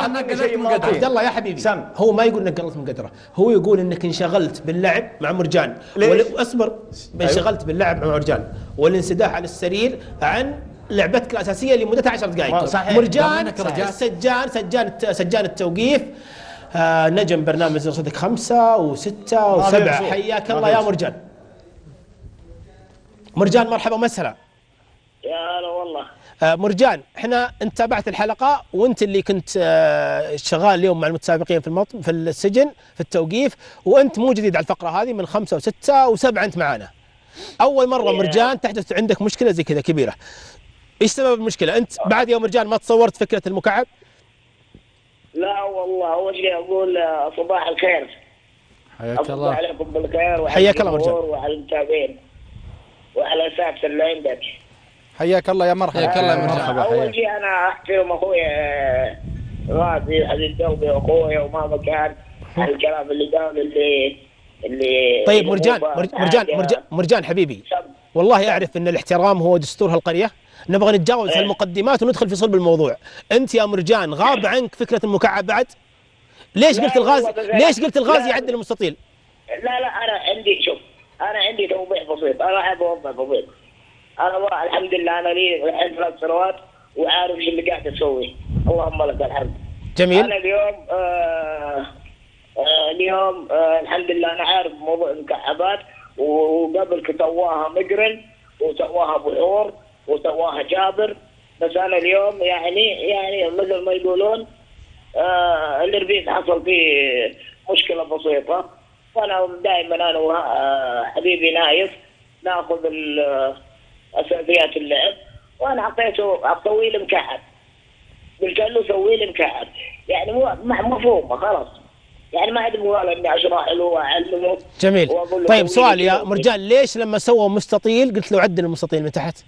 عبد الله يا حبيبي سم. هو ما يقول إنك قلت من قدره هو يقول إنك انشغلت باللعب مع مرجان ليش؟ أصبر انشغلت باللعب مع مرجان والانسداح على السرير عن لعبتك الأساسية اللي مدتها 10 دقائق صحيح. مرجان. سجان سجان سجان التوقيف آه نجم برنامج رصدك خمسة وستة وسبعة. حياك الله يا. مرجان مرجان مرحبا ومسهلا يا هلا والله آه، مرجان إحنا أنت تابعت الحلقة وأنت اللي كنت آه، شغال اليوم مع المتسابقين في. في السجن في التوقيف وأنت مو جديد على الفقرة هذه من خمسة وستة وسبعة أنت معانا. أول مرة مرجان تحدث عندك مشكلة زي كذا كبيرة. إيش سبب المشكلة؟ أنت بعد يوم مرجان ما تصورت فكرة المكعب؟ لا والله أول شيء أقول آه، صباح الخير حياك الله عليكم بالخير وعلى حياك الله مرجان. وعلى المتابعين وعلى اساتذه اللي عندك حياك الله يا مرحبا. حياك الله يا مرحبا. أول شيء أنا أحترم أخوي آه، غازي عزيز قلبي واخوي وما كان الكلام اللي قال اللي اللي طيب مرجان مرجان مرجان, مرجان حبيبي. والله أعرف إن الاحترام هو دستور هالقرية. نبغى نتجاوز إيه. هالمقدمات وندخل في صلب الموضوع. أنت يا مرجان غاب عنك فكرة المكعب بعد؟ ليش قلت الغاز ليش قلت الغاز. يعدل المستطيل؟ لا لا أنا عندي شوف أنا عندي توضيح بسيط. أنا أحب اوضح بسيط. أنا والله الحمد لله أنا لي الحين ثلاث سنوات وعارف إيش اللي قاعد أسوي. اللهم لك الحمد. جميل. أنا اليوم آه آه اليوم آه الحمد لله أنا عارف موضوع المكعبات وقبل سواها مقرن وسواها بحور وسواها جابر. بس أنا اليوم يعني يعني مثل ما يقولون آه الربيع حصل فيه مشكلة بسيطة. وأنا دائما أنا وحبيبي نايف نأخذ أساسيات اللعب وأنا اعطيته الطويل مكعب. قلت له سوي لي مكعب. يعني مفهومة خلاص. يعني ما عندي مجال إني أشرح له وأعلمه. جميل. له طيب سؤال يا. مرجان ليش لما سووا مستطيل قلت له عدل المستطيل من تحت؟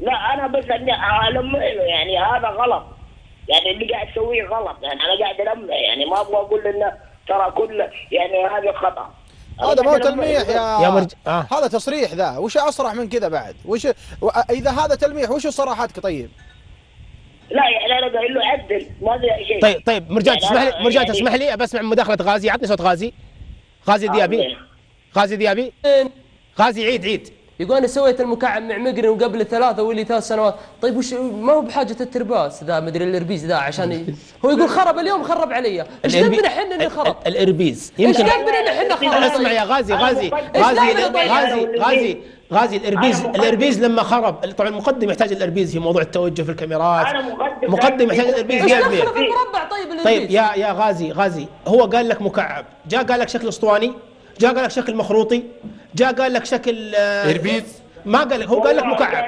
لا أنا بس إني اعلم له يعني هذا غلط. يعني اللي قاعد تسويه غلط. يعني أنا قاعد المه يعني ما أبغى أقول إنه ترى كل يعني هذا خطأ. هذا ما هو تلميح يا يا مرج- آه. هذا تصريح ذا. وش أصرح من كذا بعد؟ وش و... إذا هذا تلميح وش صراحتك طيب؟ لا يعني أنا قايل له عدل ما أي شيء. طيب طيب مرجان يعني تسمح لي مرجان يعني- تسمح لي؟ بسمع مداخلة غازي. عطني صوت غازي. غازي ديابي. غازي ديابي. غازي عيد عيد. يقول أنا سويت المكعب مع مقرن وقبل ثلاثة واللي ثلاث سنوات. طيب وش ما هو بحاجة الترباس ذا مدري ال earpiece ذا عشان ي... هو يقول خرب اليوم خرب علي. إيش ذنبنا إحنا إنه خرب؟ ال- ال earpiece. إيش يمكن ذنبنا ان إحنا خرب؟ أسمع يا غازي غازي غازي ذنبنا؟ غازي غازي غازي ال earpiece. ال earpiece لما خرب. طبعا المقدم يحتاج ال earpiece في موضوع التوجه في الكاميرات. أنا مقدم. مقدم يحتاج ال earpiece إيش 100% دخل في المربع طيب ال earpiece؟ طيب يا يا غازي غازي هو قال لك مكعب. جاء قال لك شكل أسطواني؟ جاء قال لك شكل مخروطي؟ جاء قال لك شكل آه، earpiece؟ ما قال لك هو قال لك مكعب.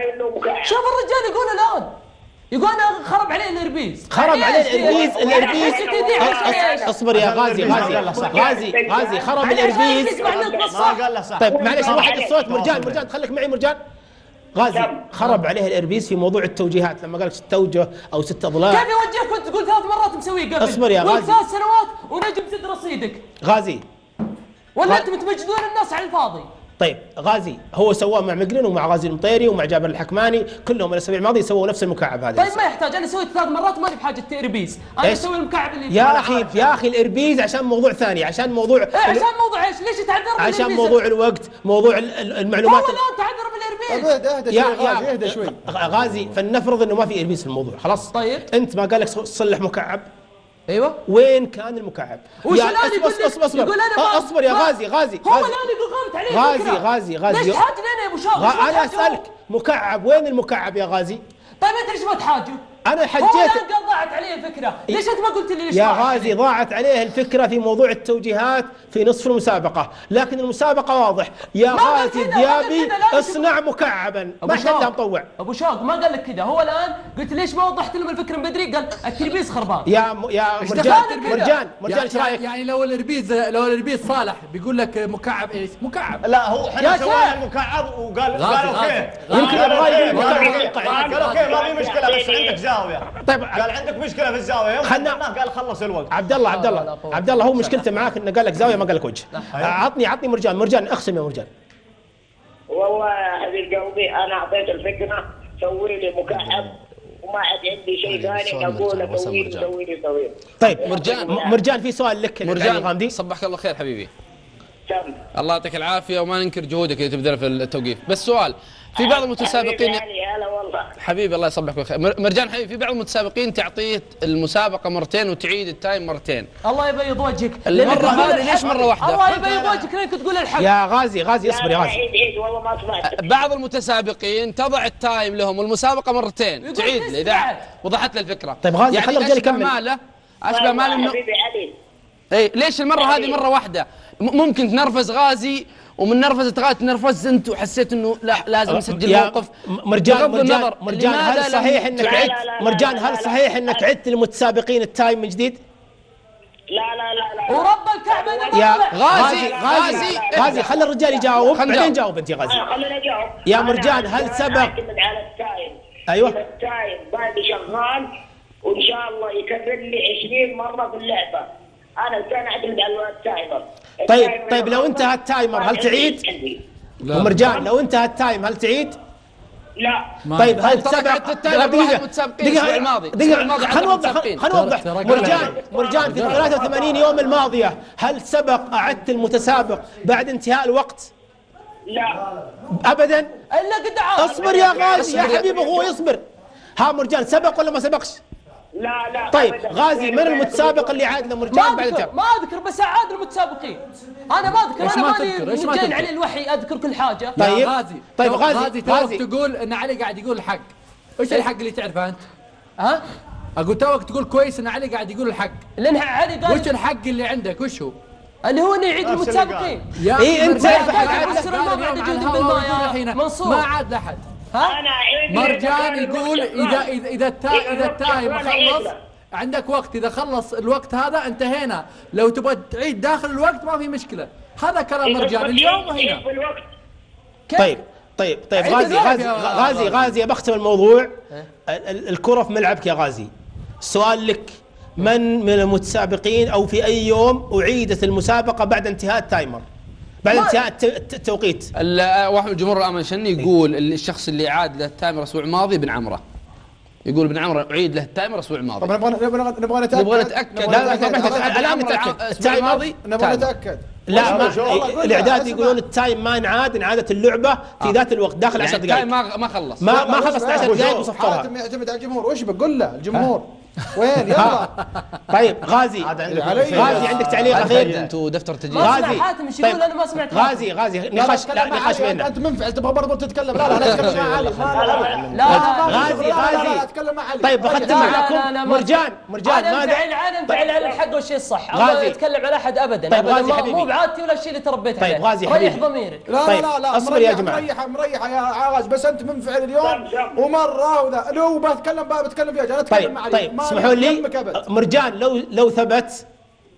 شوف الرجال يقول الان يقول أنا خرب عليه ال earpiece خرب عليه؟ ال earpiece ال earpiece أصبر يا غازي غازي غازي غازي خرب ال earpiece ما قال له صح. طيب معلش واحد. الصوت. مرجان مرجان خليك معي مرجان. غازي خرب عليه ال earpiece في موضوع التوجيهات. لما قال لك ست توجه أو ست اضلاع كيف يوجهك؟ وانت تقول ثلاث مرات مسوية قبل. أصبر يا غازي. ثلاث سنوات ونجم زد رصيدك. غازي ولا غ- أنتم تمجدون الناس على الفاضي. طيب غازي هو سواه مع مقرن ومع غازي المطيري ومع جابر الحكماني كلهم الاسابيع الماضيه سووا نفس المكعب هذا. طيب ما يحتاج. أنا سويت ثلاث مرات مالي بحاجه earpiece أنا إيش؟ أسوي المكعب اللي يا أخي يا أخي الإربيز عشان موضوع ثاني عشان موضوع إيه عشان موضوع إيش؟ ليش تعذر عشان؟ موضوع الوقت موضوع المعلومات. الآن تعذر بالإربيز. طيب اهدى شوي غازي اهدى شوي. غازي فلنفرض إنه ما في إربيز في الموضوع خلاص؟ طيب. أنت ما قال لك صلح مكعب. أيوه وين كان المكعب؟ وش يا الان يقول أصبر أصبر اصبر يقول أنا آه، أصبر يا غازي غازي هو غازي الان يقول قامت عليه غازي. غازي غازي ليش تحاجني أنا يا أبو ما أنا؟ أسألك مكعب وين المكعب يا غازي؟ طيب أنت ليش ما تحاجه؟ أنا هو حجيت قال ضاعت عليه الفكرة ليش أنت ما قلت لي ليش يا غازي عليه؟ ضاعت عليه الفكرة في موضوع التوجيهات في نصف المسابقة، لكن المسابقة واضح يا غازي ديابي اصنع مكعبا ما. حد مطوع أبو شاق ما قال لك كذا هو الآن قلت ليش ما وضحت لهم الفكرة من بدري قال ال earpiece خربان يا م... يا مرجان دخلت كذا؟ مرجان مرجان إيش يعني, رأيك؟ يعني لو ال earpiece لو ال earpiece صالح بيقول لك مكعب إيش؟ مكعب لا هو إحنا سوينا. المكعب وقال قال. okay يمكن يبغى okay، يقول قال مكعب. قال okay ما في مشكلة بس عندك زاويه طيب قال عندك مشكلة في الزاوية. يوم خلنا- قال خلص الوقت. عبد الله عبد الله. عبد الله هو مشكلته معاك إنه قال لك زاوية ما قال لك وجه. عطني عطني مرجان مرجان اخصم يا مرجان. والله يا حبيب قلبي أنا أعطيت الفكرة سوي لي مكعب وما عاد عندي شيء ثاني أقول سوي لي سوي لي سوي لي طيب، مرجان مرجان في سؤال لك مرجان غامدي. صبحك الله خير حبيبي. الله يعطيك العافية وما ننكر جهودك اللي تبذلها في التوقيف. بس سؤال في بعض المتسابقين حبيبي هلا والله. حبيبي الله يصبحك بالخير. مر- مرجان حبيبي في بعض المتسابقين تعطيه المسابقة مرتين وتعيد ال time مرتين. الله يبيض وجهك. تقول هذه. ليش مرة واحدة؟ الله يبيض وجهك لانك تقول الحق؟ يا غازي غازي اصبر يا غازي. عيد عيد والله ما سمعت. بعض المتسابقين تضع ال time لهم والمسابقة مرتين. تعيد. لي اذا وضحت له الفكرة. طيب غازي، خلي الرجال يكمل. ماله؟ اشبه ماله انه حبيبي علي. اي ليش المرة هذه مرة واحدة؟ م- ممكن تنرفز غازي ومن نرفزه غازي تنرفز انت وحسيت انه لا لازم نسجل يا موقف مرجان بغض مرجان النظر، مرجان هل صحيح إنك؟ عدت لا، لا، لا، مرجان لا، هل لا، صحيح لا. إنك عدت للمتسابقين ال time من جديد؟ لا لا لا لا ورب الكعبة يا. غازي، غازي غازي، غازي خلي الرجال يجاوب بعدين نجاوب. جاوب أنت يا غازي آه، خليني اجاوب يا مرجان، هل سبق- على ال time. إذا ال time باقي شغال وإن شاء الله يكرر لي 20 مرة في اللعبة أنا كان اعتمد على ال timer طيب طيب لو انتهى ال timer هل تعيد؟ عندي. ومرجان لو انتهى ال time هل تعيد؟ لا طيب هل بواحد متسابقين الأسبوع الماضي. دقيقة الماضي خلينا نوضح. خلينا نوضح مرجان مرجان في 83 يوم الماضية هل سبق أعدت المتسابق بعد انتهاء الوقت؟ لا أبدا إلا قد اصبر يا غازي يا حبيبي هو يصبر ها مرجان سبق ولا ما سبقش؟ لا لا طيب أبداً. غازي من المتسابق اللي عاد له مرتين بعد التعب؟ ما أذكر بس عاد المتسابقين. أنا ما أذكر أنا ماني مجين علي الوحي أذكر كل حاجة. طيب غازي طيب غازي غازي, غازي. تقول إن علي قاعد يقول الحق. إيش الحق اللي تعرفه أنت؟ ها؟ أقول توك تقول كويس إن علي قاعد يقول الحق. لأن علي قال وش الحق اللي عندك؟ وش هو؟ اللي هو إنه يعيد المتسابقين. اي أنت ما عاد لحد منصور. ما عاد لحد ها؟ مرجان يقول إذا إذا إذا التايم إذا خلص عندك وقت. إذا خلص الوقت هذا انتهينا. لو تبغى تعيد داخل الوقت ما في مشكلة. هذا كلام مرجان. اليوم هنا طيب طيب طيب غازي غازي غازي غازي بختم الموضوع. إيه. الكرة في ملعبك يا غازي. السؤال لك. من من المتسابقين أو في أي يوم أعيدت المسابقة بعد انتهاء ال timer؟ بعد انتهاء التوقيت. واحد من الأمن شني يقول الشخص اللي عاد له ال timer أسبوع ماضي بن عمره. يقول ابن عمرو اعيد له ال timer أسبوع الماضي. طب نبغى نبغى نتأكد. نبغى نتأكد. لا لا نتأكد. الماضي نبغى نتأكد. لا ما الإعداد يقولون ال time ما انعاد انعادت اللعبة في آه. ذات الوقت داخل 10 يعني دقائق التايم ما ما خلص. ما ما خلص 10 دقائق وصفرها يعتمد على الجمهور. وش بقول له؟ الجمهور. وين يلا طيب غازي غازي عندك تعليق اخير أنتم دفتر تجريد غازي حاتم إيش أنا ما سمعت غازي غازي نقاش لا نقاش بيننا انت منفعل تبغى برضو تتكلم لا لا لا لا غازي غازي اتكلم مع علي طيب بختم معاكم مرجان مرجان ما ادري أنا انفعل على الحق والشيء الصح غازي اتكلم على احد ابدا طيب غازي حبيبي مو بعادتي ولا الشيء اللي تربيت عليه طيب غازي حبيبي ريح ضميرك لا لا لا اصبر يا جماعة مريحه مريحه يا عاج بس انت منفعل اليوم ومره وذا لو بتكلم بتكلم فيها أنا اتكلم مع علي طيب اسمحوا لي مرجان لو لو ثبت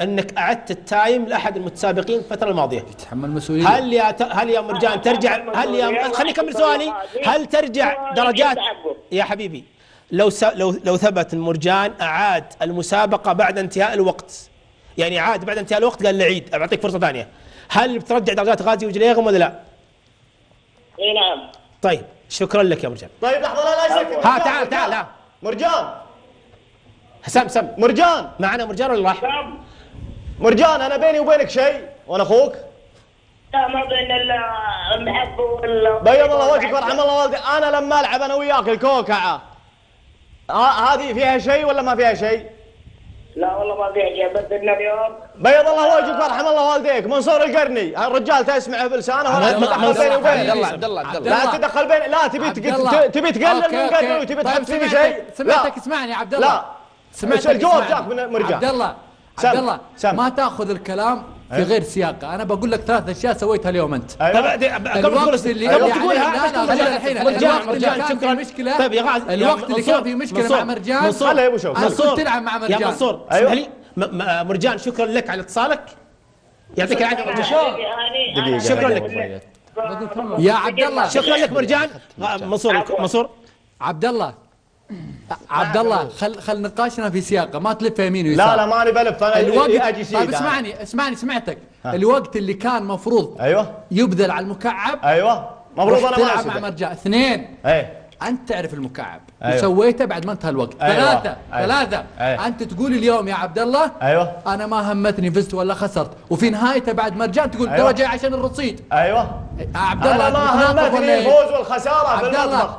انك اعدت التايم لاحد المتسابقين الفترة الماضية. يتحمل مسؤولية. هل يا ت... هل يا مرجان ترجع هل يا خليني أكمل سؤالي. هل ترجع درجات يا حبيبي لو س... لو لو ثبت مرجان أعاد المسابقة بعد انتهاء الوقت يعني عاد بعد انتهاء الوقت قال لعيد بعطيك فرصة ثانية. هل بترجع درجات غازي وجليغم ولا لا؟ اي نعم. طيب شكرا لك يا مرجان. طيب لحظة لا لا ها تعال تعال مرجان سم سم. مرجان. معنا مرجان ولا راح؟ سم. مرجان أنا بيني وبينك شيء. وأنا أخوك. لا ما بين المحب ولا بيض الله وجهك ورحم الله والديك. أنا لما ألعب أنا وياك الكوكعة. آه، هذه فيها شيء ولا ما فيها شيء؟ لا والله ما فيها شيء بس ان اليوم. بيض الله وجهك وأرحم الله والديك. منصور القرني. الرجال تسمعه بلسانه ولا تتدخل بيني وبينك. عبد الله عبد الله عبد الله. لا تدخل بين لا تبي تبي تقلل من قدري وتبي تحب فيه شيء سمعتك اسمعني يا عبد الله. سمعت الجواب جاك من مرجع. عبد الله عبد الله ما تأخذ الكلام في إيه؟ غير سياقة. أنا بقول لك ثلاث أشياء سويتها اليوم أنت. أيوة. الوقت اللي اللي تقولها الحين الوقت اللي كان في مشكلة طيب يا غازي الوقت اللي كان في مشكلة مع مرجان. منصور. يا أبو شوف منصور. تلعب مع مرجان. يا منصور أيوه. اسمح لي مرجان شكرا لك على اتصالك. يعطيك العافية شكرا لك. يا عبد الله. شكرا لك مرجان. منصور منصور. عبد الله. عبد الله خل خل نقاشنا في سياقه ما تلف يمين ويسار. لا لا ماني بلف أنا الوقت اللي أجي طيب اسمعني اسمعني سمعتك. ها. الوقت اللي كان مفروض أيوه. يبذل على المكعب أيوه. مفروض أنا ما مع مرجع. اثنين إيه. أنت تعرف المكعب. أيوة. وسويته بعد ما انتهى الوقت. أيوة. ثلاثة أيوة. ثلاثة. أيوة. أنت تقول اليوم يا عبد الله أيوه. أنا ما همتني فزت ولا خسرت. وفي نهايته بعد ما رجعت تقول أيوة. درجه عشان الرصيد. أيوه. عبد الله أنا ما همتني إيه؟ الفوز والخسارة في المطبخ.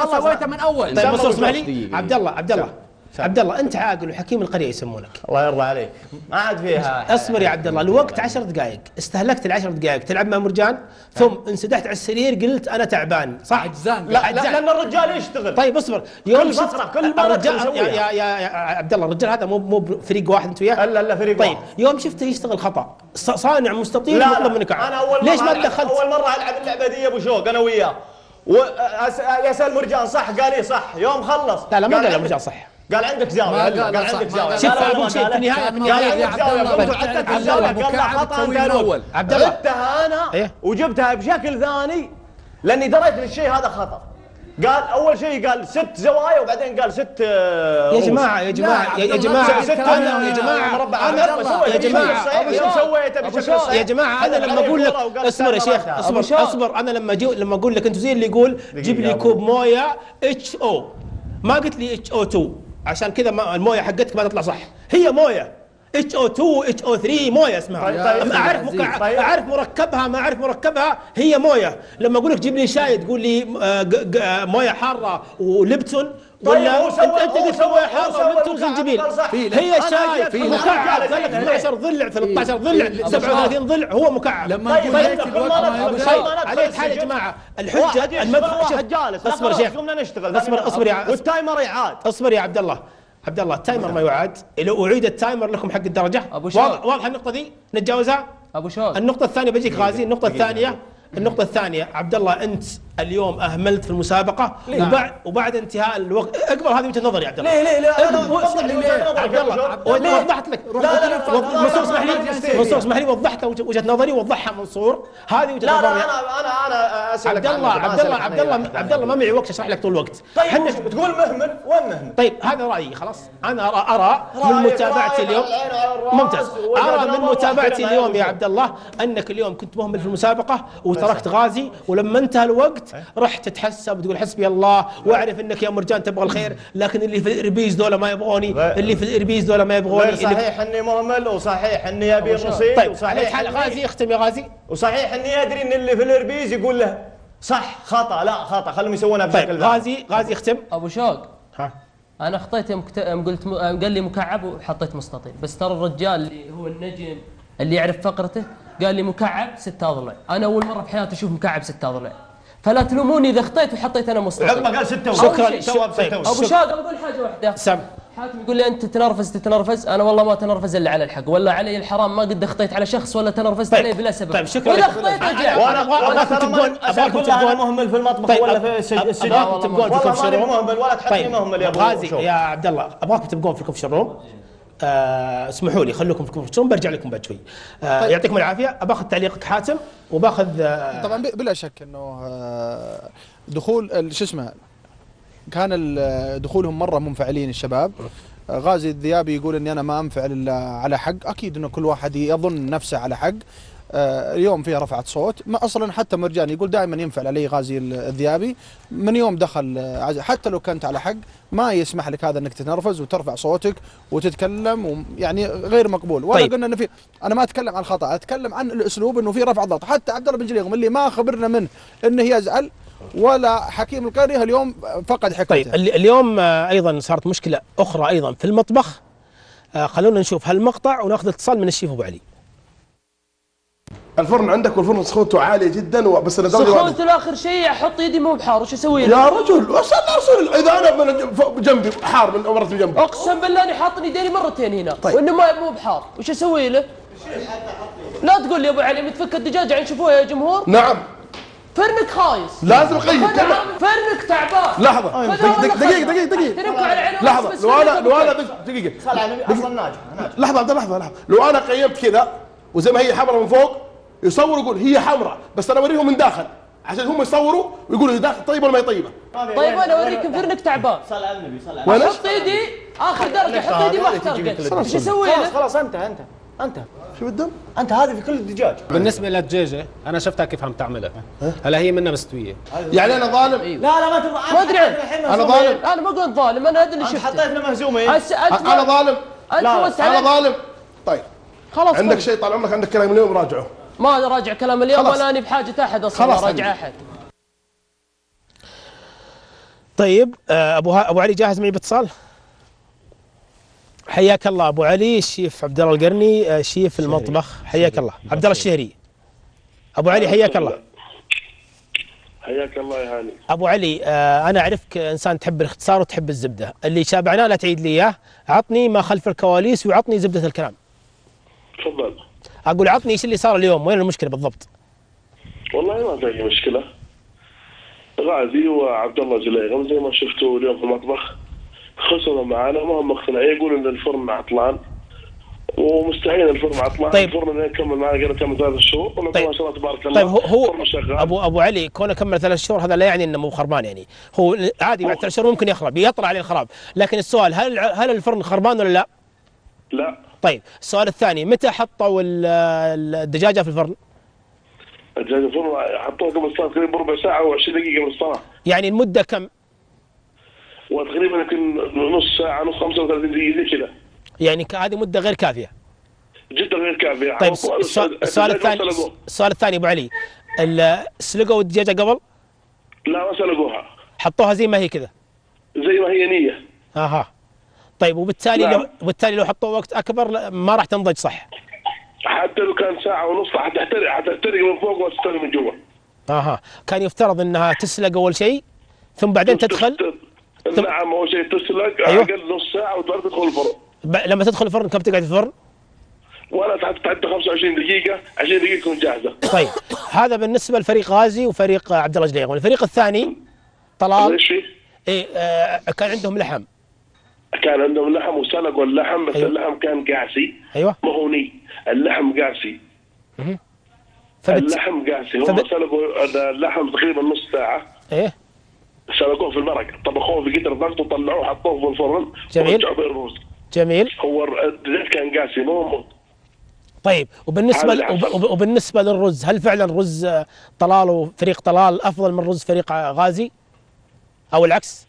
سويته من أول. طيب مصر اسمح لي؟ عبد الله عبد الله عبد الله انت عاقل وحكيم القرية يسمونك. الله يرضى عليك. ما عاد فيها. اصبر يا عبد الله الوقت عشر دقائق. استهلكت العشر دقائق. تلعب مع مرجان؟ ثم انسدحت على السرير قلت أنا تعبان. صح؟ عجزان لا, لا لأن الرجال يشتغل. طيب اصبر. يوم كل فترة كل مرة يا, يا, يا, يا عبد الله الرجال هذا مو مو فريق واحد انت وياه؟ الا إلا فريق طيب واحد. يوم شفته يشتغل خطأ. صانع مستطيل لا منك عم. أنا أول ليش ما تدخلت أول مرة ألعب اللعبة دي أبو شوق أنا وياه. و يا سلم مرجان صح. قال إيه؟ صح. يوم خلص. لا لا ما قال مرجان صح. قال عندك زاويه قال عندك زاويه شوف ابو شيء في النهايه قال عندك زاويه قلت الزاويه قال لا خطا انت الأول. عبد الله. أنا إيه. وجبتها بشكل ثاني لأني دريت ان الشيء هذا خطأ. قال أول شيء قال ست زوايا وبعدين قال ست آه، يا جماعة يا جماعة يا جماعة يا جماعة أنا يا جماعة شو سويت يا جماعة أنا لما أقول لك أصبر يا شيخ أصبر أصبر أنا لما أجي لما أقول لك انت زي اللي يقول جيب لي كوب موية H O ما قلت لي H O 2 عشان كذا الموية حقتك ما تطلع صح. هي موية. اتش أو 2 اتش أو 3 مويه اسمها طيب، طيب. أعرف. مكع... طيب. أعرف مركبها ما أعرف مركبها هي مويه لما أقول لك جيب لي شاي تقول لي آه، آه، مويه حارة ولبتون طيب، ولا هو انت سوى- أنت قلت سوى- مويه حارة ولبتون صح. هي شاي مكعب. قال لك 12 ضلع 13 ضلع إيه. 37 ضلع هو مكعب لما طيب، طيب،. طيب ندخل على حال يا. جماعة الحجة جالس اصبر شيخ قمنا نشتغل أصبر أصبر يا وال timer يعاد أصبر يا عبد الله عبد الله ال timer ما يعاد. لو أعيد ال timer لكم حق الدرجة. أبو. واضح واضح النقطة دي؟ نتجاوزها؟ أبو شوق النقطة الثانية بجيك غازي. النقطة الثانية النقطة الثانية عبد الله أنت اليوم أهملت في المسابقة وبعد وبعد انتهاء الوقت اقبل هذه وجهة نظري يا عبد الله ليه ليه ليه أنا اقبل- وضح لي وجهة نظرك عبد يا الله. ليه؟ وضحت لك لا، لا، منصور اسمح لي منصور اسمح لي وضحت وجه- وجهة نظري وضحها منصور هذه وجهة لا نظري لا أنا أنا أنا اسالك عبد الله عبد الله عبد الله عبد الله ما معي وقت اشرح لك طول الوقت طيب تقول مهمل وين مهمل؟ طيب هذا رايي خلاص أنا ارى من متابعتي اليوم ممتاز ارى من متابعتي اليوم يا. عبد الله انك اليوم كنت مهمل في المسابقه وتركت غازي ولما انتهى الوقت رحت تتحسب وتقول حسبي الله واعرف انك يا مرجان تبغى الخير لكن اللي في الإربيز دول ما يبغوني اللي في الإربيز دول ما يبغوني صحيح اني مهمل وصحيح اني ابي رصيد طيب وصحيح إني- غازي اختم يا غازي. وصحيح اني ادري ان اللي في الإربيز يقول له صح خطأ لا خطأ خلهم يسوونها طيب بشكل ذا. غازي غازي اختم. أبو شوق ها. أنا أخطيت يوم قلت م... قال لي مكعب وحطيت مستطيل. بس ترى الرجال اللي هو النجم اللي يعرف فقرته قال لي مكعب ستة اضلاع أنا أول مرة في حياتي أشوف مكعب ستة اضلاع فلا تلوموني إذا اخطيت وحطيت أنا مستطيل عقب ما قال ستة شكراً. ونص. أبو شاق بقول حاجة واحدة. سم حاتم يقول لي أنت تتنرفز تتنرفز. أنا والله ما تنرفز إلا على الحق. ولا علي الحرام ما قد اخطيت على شخص ولا تنرفزت طيب. عليه بلا سبب. طيب، شكراً. وإذا لك. اخطيت ارجع وأنا ترى تبقون- أنا تبقون- مهمل في المطبخ طيب، ولا في السجن. والله تبقون ماني شروط. مهمل. ولا تحطني طيب مهمل يا أبو غازي. يا عبد الله أبغاكم تبقون في ال conf room آه اسمحوا لي خلوكم في room برجع لكم بعد شوي؟ آه يعطيكم العافية. باخذ تعليقك حاتم وباخذ آه طبعا بلا شك إنه دخول شو اسمه كان دخولهم مرة منفعلين الشباب. غازي الذيابي يقول إني أنا ما أنفعل إلا على حق. أكيد إنه كل واحد يظن نفسه على حق. اليوم فيها رفعت صوت. ما أصلا حتى مرجان يقول دائما ينفعل علي غازي ال- الذيابي. من يوم دخل آه، حتى لو كنت على حق ما يسمح لك هذا إنك تتنرفز وترفع صوتك وتتكلم يعني غير مقبول. ولا طيب. قلنا إنه في أنا ما أتكلم عن الخطأ أتكلم عن الأسلوب إنه في رفع ضغط حتى عبد الله بن جليغم اللي ما خبرنا منه إنه يزعل ولا حكيم القرية اليوم فقد حكمته. طيب ال- اليوم آه أيضا صارت مشكلة أخرى أيضا في المطبخ. آه خلونا نشوف هالمقطع ونأخذ اتصال من الشيف أبو علي. الفرن عندك والفرن سخونته عالية جدا وبس أنا درجه. سخونته لآخر شيء أحط يدي مو بحار وش أسوي؟ له؟ يا رجل أصلا أصلا إذا أنا جنبي حار من مرت جنبي أقسم بالله إني حاطني يديني مرتين هنا طيب. وإنه ما مو بحار. وش أسوي له؟ لا تقول لي يا أبو علي متفك الدجاج عين شوفوها يا جمهور؟ نعم. فرنك خايس. لازم اقيد فرنك تعبان. لحظة. دقيقة دقيقة. دقيقة دقيقة. لحظة. بس لو أنا لو أنا. بس دقيقة. لحظه عبد الله لحظة لحظة لو أنا قيمت كذا. وزي ما هي حمراء من فوق يصور يقول هي حمراء بس أنا أوريهم من داخل عشان هم يصوروا ويقولوا هي داخل طيبة ولا ما هي طيبة. طيب أنا أوريك فرنك تعبان. صل على النبي صل على ولا أحط إيدي؟ آخر درجة أحط إيدي ما احترقت وش أسوي خلاص؟ خلاص أنت أنت أنت. شو بدهم؟ أنت هذه في كل الدجاج. بالنسبة للدجاجة أنا شفتها كيف عم تعملها. هلا هي منها مستوية. يعني أنا ظالم؟ لا لا ما تبغى ما أدري. عنه. أنا ظالم. أنا ما قلت ظالم أنا أدري شفته حطيتنا انت أنا ظالم. أنت أنا ظالم. طيب. خلاص عندك. شيء طال عمرك؟ عندك كلام اليوم؟ راجعه. ما راجع كلام اليوم خلاص. ولا أني بحاجة أحد أصلا خلاص راجع. أحد. طيب آه أبو ها أبو علي جاهز معي باتصال؟ حياك الله أبو علي الشيف عبد الله القرني آه، شيف المطبخ. حياك الله. عبد الله الشهري. أبو علي حياك الله. حياك الله يا هاني. أبو علي آه أنا أعرفك إنسان تحب الاختصار وتحب الزبدة. اللي شابعناه لا تعيد لي إياه. عطني ما خلف الكواليس وعطني زبدة الكلام. تفضل. أقول عطني إيش اللي صار اليوم وين المشكلة بالضبط؟ والله ما في مشكلة. غازي وعبد الله جليغم زي ما شفتوا اليوم في المطبخ خسروا معانا ما هم مقتنعين يقولوا إن الفرن عطلان. ومستحيل الفرن عطلان. طيب. الفرن إنه يكمل معنا قبل كم؟ ثلاث شهور. طيب. ما شاء الله تبارك الله. طيب هو هو شغال. ابو أبو علي كونه كمل ثلاث شهور هذا لا يعني إنه مو خربان يعني. هو عادي بعد ثلاث شهور ممكن يخرب يطلع عليه الخراب. لكن السؤال هل هل الفرن خربان ولا لا؟ لا. طيب السؤال الثاني متى حطوا ال- ال- الدجاجة في الفرن؟ الدجاج الفرن حطوها قبل الصلاة تقريبا ربع ساعة أو 20 دقيقة قبل الصلاة. يعني المدة كم؟ وتقريبا يمكن نص ساعة نص 35 دقيقة زي كذا. يعني هذه مدة غير كافية. جدا غير كافية. طيب السؤال الثاني السؤال الثاني أبو علي. سلقوا الدجاجة قبل؟ لا ما سلقوها. حطوها زي ما هي كذا. زي ما هي نية. أها. طيب وبالتالي نعم. لو وبالتالي لو حطوه وقت أكبر ما راح تنضج صح. حتى لو كان ساعة ونص حتحترق حتحترق من فوق وتستوي من جوا. أها. كان يفترض إنها تسلق أول شيء ثم بعدين تدخل؟ نعم أول شيء تسلق أيوه. أقل نص ساعة وتعرف تدخل الفرن. ب... لما تدخل الفرن كم تقعد في الفرن؟ ولا تتعدى 25 دقيقة 20 دقيقة تكون جاهزة. طيب. هذا بالنسبة لفريق غازي وفريق عبد الله جليغ والفريق الثاني طلال. إيش فيه؟ إيه آه كان عندهم لحم. كان عندهم لحم وسلقوا اللحم بس أيوه. اللحم كان قاسي. أيوه. ما هو ني. اللحم قاسي. فبت... اللحم قاسي. هم فبت- سلقوا اللحم تقريبا نص ساعة. إيه. سلقوه في المرق طبخوه في قدر ضغط وطلعوه حطوه في الفرن. جميل. بالرز. جميل. هو الدجاج كان قاسي ما هو طيب وبالنسبة ل... وبالنسبة للرز هل فعلا رز آه، طلال وفريق طلال أفضل من رز فريق غازي؟ أو العكس؟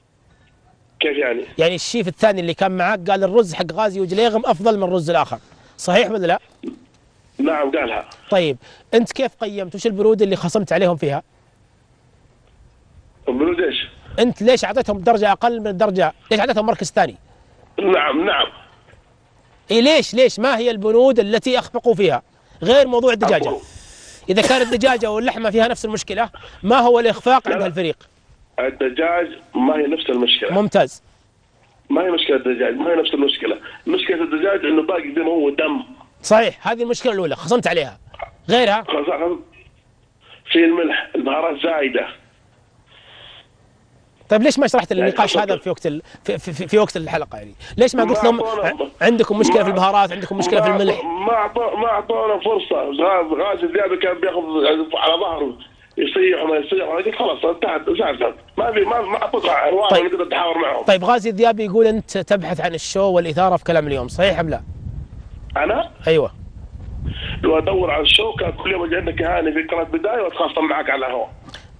كيف يعني؟ يعني الشيف الثاني اللي كان معاك قال الرز حق غازي وجليغم أفضل من الرز الآخر صحيح ولا لا؟ نعم قالها طيب أنت كيف قيمت وش البرود اللي خصمت عليهم فيها؟ برود إيش؟ أنت ليش أعطيتهم درجة أقل من الدرجه؟ ليش أعطيتهم مركز ثاني؟ نعم نعم إي ليش ليش ما هي البنود التي أخفقوا فيها؟ غير موضوع الدجاجة. إذا كانت الدجاجه واللحمة فيها نفس المشكلة ما هو الإخفاق عند الفريق؟ الدجاج ما هي نفس المشكلة. ممتاز. ما هي مشكلة الدجاج؟ ما هي نفس المشكلة. مشكلة الدجاج إنه باقي زي ما هو دم. صحيح هذه المشكلة الأولى خصمت عليها. غيرها؟ في الملح البهارات زايدة. طيب ليش ما شرحت يعني النقاش هذا في وقت ال... في, في, في وقت الحلقة يعني؟ ليش ما قلت لهم عندكم مشكلة في البهارات عندكم مشكلة في الملح؟ ما ما أعطونا فرصة. غاز غاز الذئاب كان بياخذ على ظهره. يصيح وما يصيح أنا قلت خلاص انتهت زعزعت. ما في ما ما اعطوك عنوان طيب. نقدر نتحاور معهم. طيب غازي الذيابي يقول أنت تبحث عن ال show والإثارة في كلام اليوم صحيح أم لا؟ أنا؟ أيوه. لو أدور على ال show كان كل يوم أجي عندك كهاني في قناة بداية وأتخاصم معك على الهواء.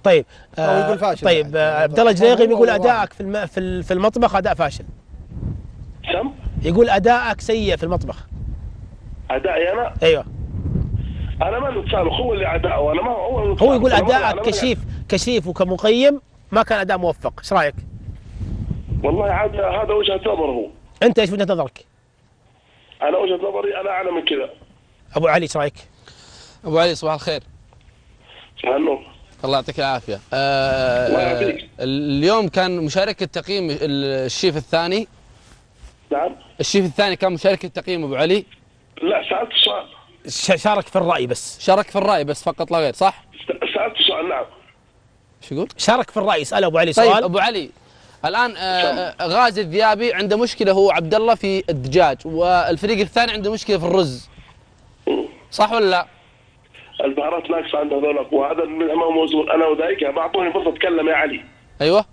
طيب أو يقول فاشل طيب آه، عبد الله جليغي يقول ادائك في الم... في ال- في المطبخ أداء فاشل. سم يقول ادائك سيء في المطبخ. أدائي أنا؟ أيوه. أنا ما متسابق هو اللي أداء وأنا ما هو هو. يقول ما- كشيف كشيف وكمقيم ما كان أداء موفق إيش رأيك؟ والله عاد هذا وجهة نظر هو. أنت إيش وجهة نظرك؟ أنا وجهة نظري أنا اعلى من كذا. أبو علي إيش رأيك؟ أبو علي صباح الخير. صباح النور الله يعطيك العافية. آه الله يعافيك. اليوم كان مشاركة تقييم ال- الشيف الثاني. نعم. الشيف الثاني كان مشاركة تقييم أبو علي؟ لا سألت سؤال. شارك في الرأي بس. شارك في الرأي بس فقط لا غير صح؟ سألت سؤال نعم. شو يقول؟ شارك في الرأي اسال أبو علي طيب سؤال. أبو علي الآن آه، آه، غازي الذيابي عنده مشكلة هو عبد الله في الدجاج والفريق الثاني عنده مشكلة في الرز. صح ولا لا؟ البهارات ناقصة عند هذولك وهذا من ما هو موزون أنا وذاك ما اعطوني فرصة أتكلم يا علي. أيوه.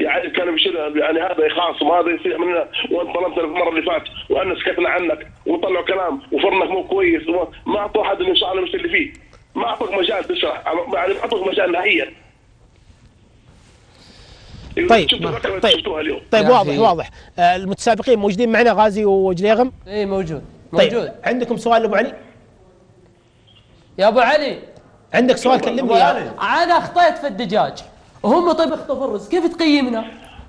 يا علي كانوا بيشيل يعني هذا يخاصم هذا يصيح مننا وانت ظلمتنا المرة اللي فاتت وأنا سكتنا عنك وطلعوا كلام وفرنك مو كويس ما أعطوا أحد انه يشرح مش اللي فيه. ما أعطوك مجال تشرح يعني ما أعطوك مجال نهائيا. طيب طيب. طيب واضح. واضح. آه، المتسابقين موجودين معنا غازي وجليغم اي موجود. طيب موجود. عندكم سؤال لأبو علي؟ يا أبو علي. عندك سؤال كلمني. يا أنا أخطيت في الدجاج. وهم طيب اخطوا في الرز. كيف تقيمنا؟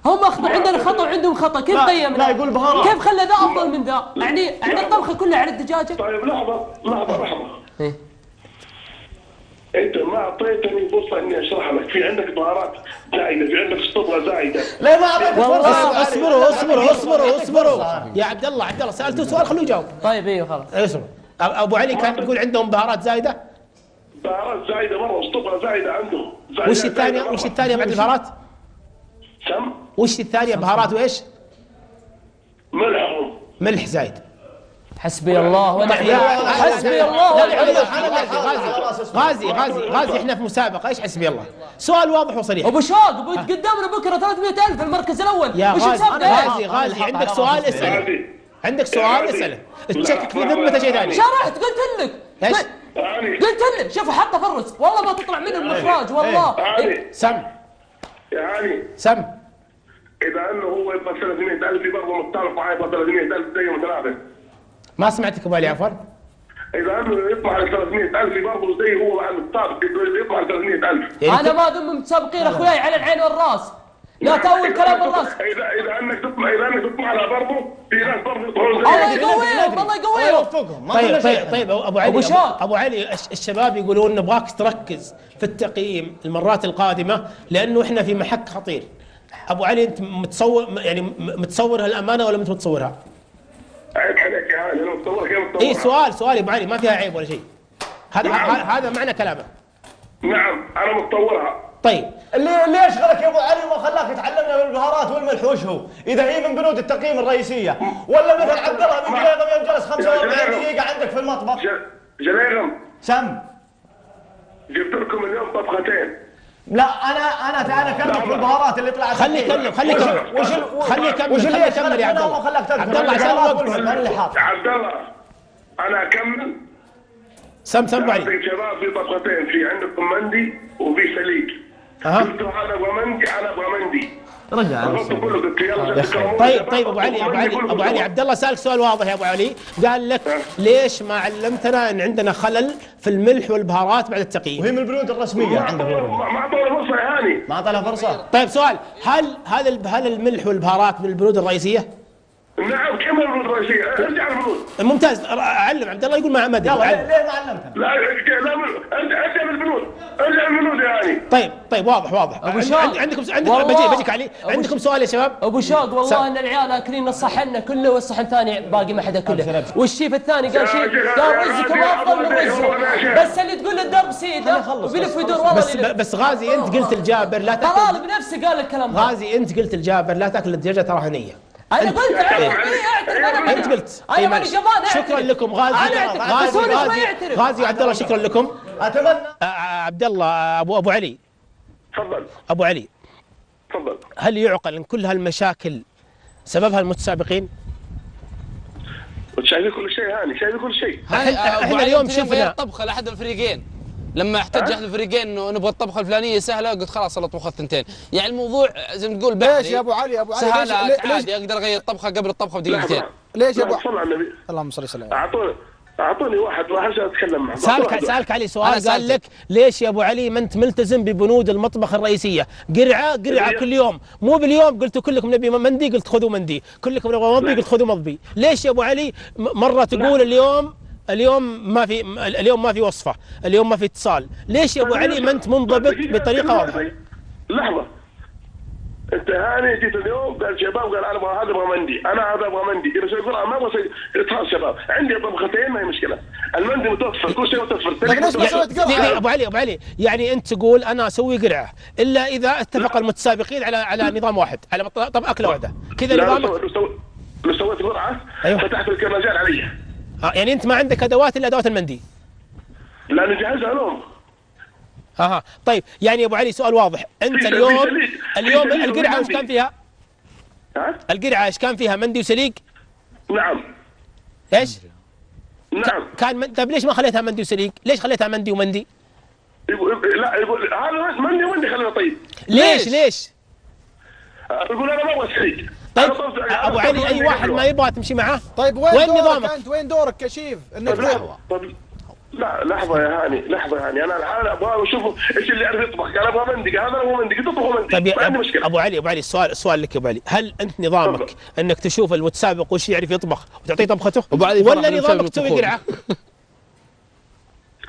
هم اخطوا عندنا خطأ وعندهم خطأ. كيف قيمنا؟ لا، يقول بهارات. كيف خلى ذا أفضل من ذا؟ يعني يعني الطبخة كلها على الدجاجة. طيب لحظة لحظة لحظة. إيه. إنت ما أعطيتني فرصة إني أشرح لك. في عندك بهارات زايدة في عندك اسطوره زايدة. لا ما والله فرصة. أصبروا أصبروا أصبروا أصبروا يا عبد الله عبد الله سالته سؤال خلوه يجاوب. طيب أيوه خلاص. اصبر أب- أبو علي كان يقول عندهم بهارات زايدة؟ بهارات زايدة مرة اسطوره زايدة عندهم. زايدة وش الثانية؟ وش. الثانية بعد البهارات سم وش الثانية بهارات وإيش؟ ملحهم. ملح زايد. حسبي الله ونعم الوكيل. حسبي الله ونعم الوكيل. غازي غازي. غازي غازي غازي. إحنا في مسابقة. إيش حسبي الله؟ سؤال واضح وصريح. أبو شوق أبو قدامنا بكرة 300000 المركز الأول. يا وش غازي؟ غازي غازي. عندك سؤال؟ اساله عندك سؤال؟ اساله تشكك في ذمته شيء ثاني. شرحت قلت لك. إيش؟ يعني قلت لك شوف حطه في الرز والله ما تطلع منه المخراج والله. يعني سم. يعني سم. إذا إنه هو يبغى 300000 يبغى مختلف معي يبغى 300000 زي ما ثلاثة ما سمعتك أبو علي عفوا. إذا إنه يطلع على 300000 برضه زي هو مع السابق يطلع على 300000 أنا ما ذم متسابقين أخوياي على العين والرأس. لا تأول كلام الراس اذا إذا أنك تطلع إذا أنك تطلع على برضه في ناس برضه يطلعون الله يقويهم الله يقويهم طيب طيب طيب أبو علي أبو شاق. أبو علي الش- الشباب يقولون نبغاك تركز في التقييم المرات القادمة لأنه إحنا في محك خطير. أبو علي أنت متصور يعني متصور هالامانه ولا انت متصورها؟ عيب عليك يا أنا متصور كيف متصور اي سؤال سؤال يا أبو علي ما فيها عيب ولا شيء. هذا نعم. هذا معنى كلامه. نعم أنا متصورها. طيب. اللي اللي يشغلك يا أبو علي وما خلاك تعلمنا بالبهارات والملح وش هو؟ إذا هي من بنود التقييم الرئيسية. ولا مثل عبد الله بن قريظه يوم جلس 45 دقيقة عندك في المطبخ. جليغم سم. جبت لكم اليوم طبختين. لا أنا أنا أنا اكلمك في البهارات اللي طلعت خلي يكلم خلي وش- يكمل. وش ال- خلي يكمل وش اللي يكمل يا عبد الله عبد الله عشان البهارات حاط عبد الله أنا أكمل؟ سم سم علي شباب في طبختين في عندكم مندي وفي سليق. أها. قلتوا أنا أبغى مندي أنا أبغى مندي رجع قلت قلت طيب طيب أبو علي أبو علي أبو علي. عبد الله سألك سؤال واضح يا أبو علي. قال لك ليش ما علمتنا إن عندنا خلل في الملح والبهارات بعد التقييم؟ وهي من البنود الرسمية ما اعطونا فرصة يا هاني ما اعطى لها فرصة. طيب سؤال. هل هل هل الملح والبهارات من البنود الرئيسية؟ نعم كم البنود الرئيسيه ارجع البنود ممتاز. أعلم. عبد الله يقول ما ما ادري يلا ليه ما علمتنا؟ لا لا ارجع بالبنود ارجع بالبنود يا هاني طيب طيب واضح واضح. شاق. عند- عندكم عندكم. بجي بجيك علي. عندكم سؤال يا شباب؟ أبو شاق سم. والله أن العيال آكلين الصحن كله والصحن الثاني باقي ما حدا كله. والشيف الثاني قال شيء قال شيخ، افضل من رزقه. بس اللي تقول الدرب سيده وبيلف ويدور والله بس. بس غازي أنت قلت الجابر لا طلال تاكل بنفسه قال الكلام غازي أنت قلت الجابر لا تأكل الدجاجة تراها نية. أنا قلت أعترف. إيه. أعترف. أنا أنت قلت. أنا ماني. جبان شكرا لكم. غازي بس غازي. غازي غازي وعبد الله شكرا لكم. أتمنى. عبد الله أبو أبو علي. تفضل. أبو علي. تفضل. هل يعقل إن كل هالمشاكل سببها المتسابقين؟ شايفين كل شيء هاني شايفين كل شيء. إحنا اليوم شفنا طبخه لأحد الفريقين. لما احتج أحد الفريقين إنه نبغى الطبخة الفلانية سهلة قلت خلاص أنا أطبخ الثنتين. يعني الموضوع زي ما تقول ليش يا أبو علي؟ أبو علي ليش سهالات عادي أقدر أغير الطبخة قبل الطبخة بدقيقتين. ليش يا ابو صل على النبي. اللهم صل وسلم. اعطوني أعطوني واحد واحد عشان أتكلم معه. سالك واحد. سألك علي سؤال قال. لك ليش يا أبو علي ما أنت ملتزم ببنود المطبخ الرئيسية؟ قرعة قرعة إيه. كل يوم. مو باليوم قلتوا كلكم نبي مندي قلت خذوا مندي. كلكم نبغى مضبي قلت خذوا مضبي. ليش يا أبو علي م- مرة تقول اليوم اليوم ما في اليوم ما في وصفة اليوم ما في اتصال. ليش يا أبو علي ما أنت منضبط بطريقة واضحة؟ لحظة. انت هاني جيت اليوم قال شباب قال أنا أبغى هذا أبغى مندي أنا هذا أبغى مندي. إذا يقول؟ ما أبغى اتصال شباب. عندي طبختين ما هي مشكلة. المندي متوفر كل شيء متوفر. لكن ليش ما يعني سويت؟ قرعة. أبو علي أبو علي. يعني أنت تقول أنا أسوي قرعة إلا إذا اتفق المتسابقين على على نظام واحد على طب أكلة واحدة. كذا نظامك؟ لو سويت- لو سويت قرعة أيوه. فتحت الكرنجال علي. آه، يعني أنت ما عندك أدوات إلا أدوات المندي لاني جهزها لهم أها طيب يعني أبو علي سؤال واضح أنت اليوم اليوم القرعة إيش ومندي. كان فيها؟ ها القرعة إيش كان فيها مندي وسليق؟ نعم إيش؟ نعم كان من... طيب ليش ما خليتها مندي وسليق؟ ليش خليتها مندي ومندي؟ يقول لا يقول هذا مندي مندي خلينا طيب ليش ليش؟ يقول أنا ما أبغى سليق طيب أنا أنا أبو علي أي واحد. ما يبغى تمشي معاه؟ طيب وين, وين دورك نظامك؟ أنت وين دورك كشيف انك طيب لحظة طيب لا لحظة يا هاني لحظة يا هاني أنا الحين أبغى أشوف إيش اللي يعرف يطبخ قال أبغى مندي قال هذا أبغى مندي قلت أبغى مندي طيب ما يا عندي أبو, مشكلة أبو علي أبو علي السؤال السؤال لك يا أبو علي هل أنت نظامك تفضل. أنك تشوف المتسابق وش يعرف يطبخ وتعطيه طبخته؟ أبو علي ولا نظامك تسوي. قرعة؟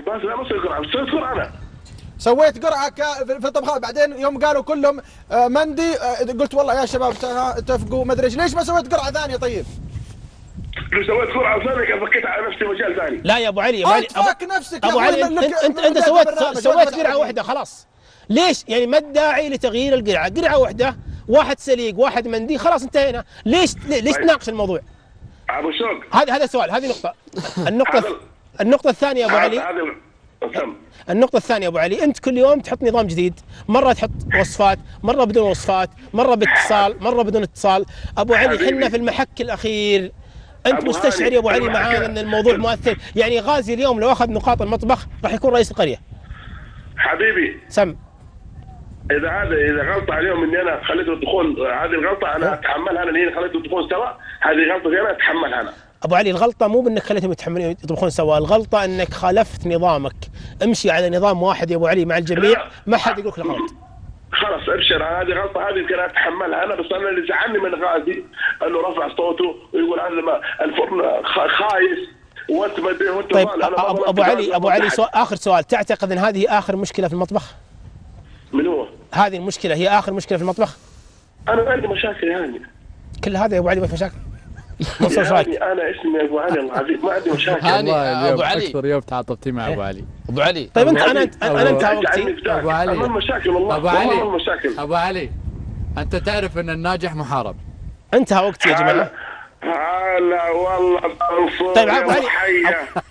بس لا ما أسوي قرعة سويت قرعة أنا سويت قرعة في في الطبخات. بعدين يوم قالوا كلهم آه، مندي آه، قلت والله يا شباب اتفقوا ما أدري إيش. ليش ما سويت قرعة ثانية طيب؟ لو سويت قرعة ثانية كان فكيت على نفسي مجال ثاني. لا يا أبو علي أبو علي نفسك أبو علي انت أنت, أنت سويت سويت قرعة واحدة خلاص. ليش؟ يعني ما الداعي لتغيير القرعة. قرعة واحدة واحد سليق واحد مندي خلاص انتهينا. ليش ليش طيب. تناقش الموضوع؟ أبو شوق. هذا هذا سؤال هذه نقطة. النقطة النقطة الثانية يا أبو علي. النقطة الثانية أبو علي أنت كل يوم تحط نظام جديد مرة تحط وصفات مرة بدون وصفات مرة باتصال مرة بدون اتصال. أبو علي. حنا في المحك الأخير. أنت أبو مستشعر يا أبو علي معانا أن الموضوع مؤثر. يعني غازي اليوم لو أخذ نقاط المطبخ راح يكون رئيس القرية. حبيبي. سم. إذا هذا إذا غلطة اليوم إني أنا خليته الدخول هذه الغلطة أنا أتحملها أنا لأني خليته الدخول سوا هذه غلطتي أنا أتحملها أنا. أبو علي الغلطة مو بإنك خليتهم يتحملون يطبخون سوا الغلطة إنك خالفت نظامك. امشي على نظام واحد يا أبو علي مع الجميع ما حد يقول لك غلط. خلاص ابشر. هذه غلطة هذه يمكن أتحملها أنا بس أنا اللي زعلني من غازي إنه رفع صوته ويقول ما الفرن خايس وأنت ما أدري وأنت طيب ابو, أبو علي أبو علي. سؤال آخر سؤال تعتقد إن هذه آخر مشكلة في المطبخ؟ من هو؟ هذه المشكلة هي آخر مشكلة في المطبخ؟ أنا ما عندي مشاكل يعني. كل هذا يا أبو علي ما في مشاكل؟ إيش رايك يعني أنا اسمي أبو علي؟ العظيم ما عندي مشاكل. هاني ابو اليوم علي. أكثر يوم تعاطفتي مع أبو علي. أبو علي. طيب انت أبو أنا علي. أنا انت. أبو علي. ما المشاكل والله. أبو والله علي. أبو علي أنت تعرف إن الناجح محارب. انتهى وقتي يا جماعة. هلا والله منصور طيب ابو علي.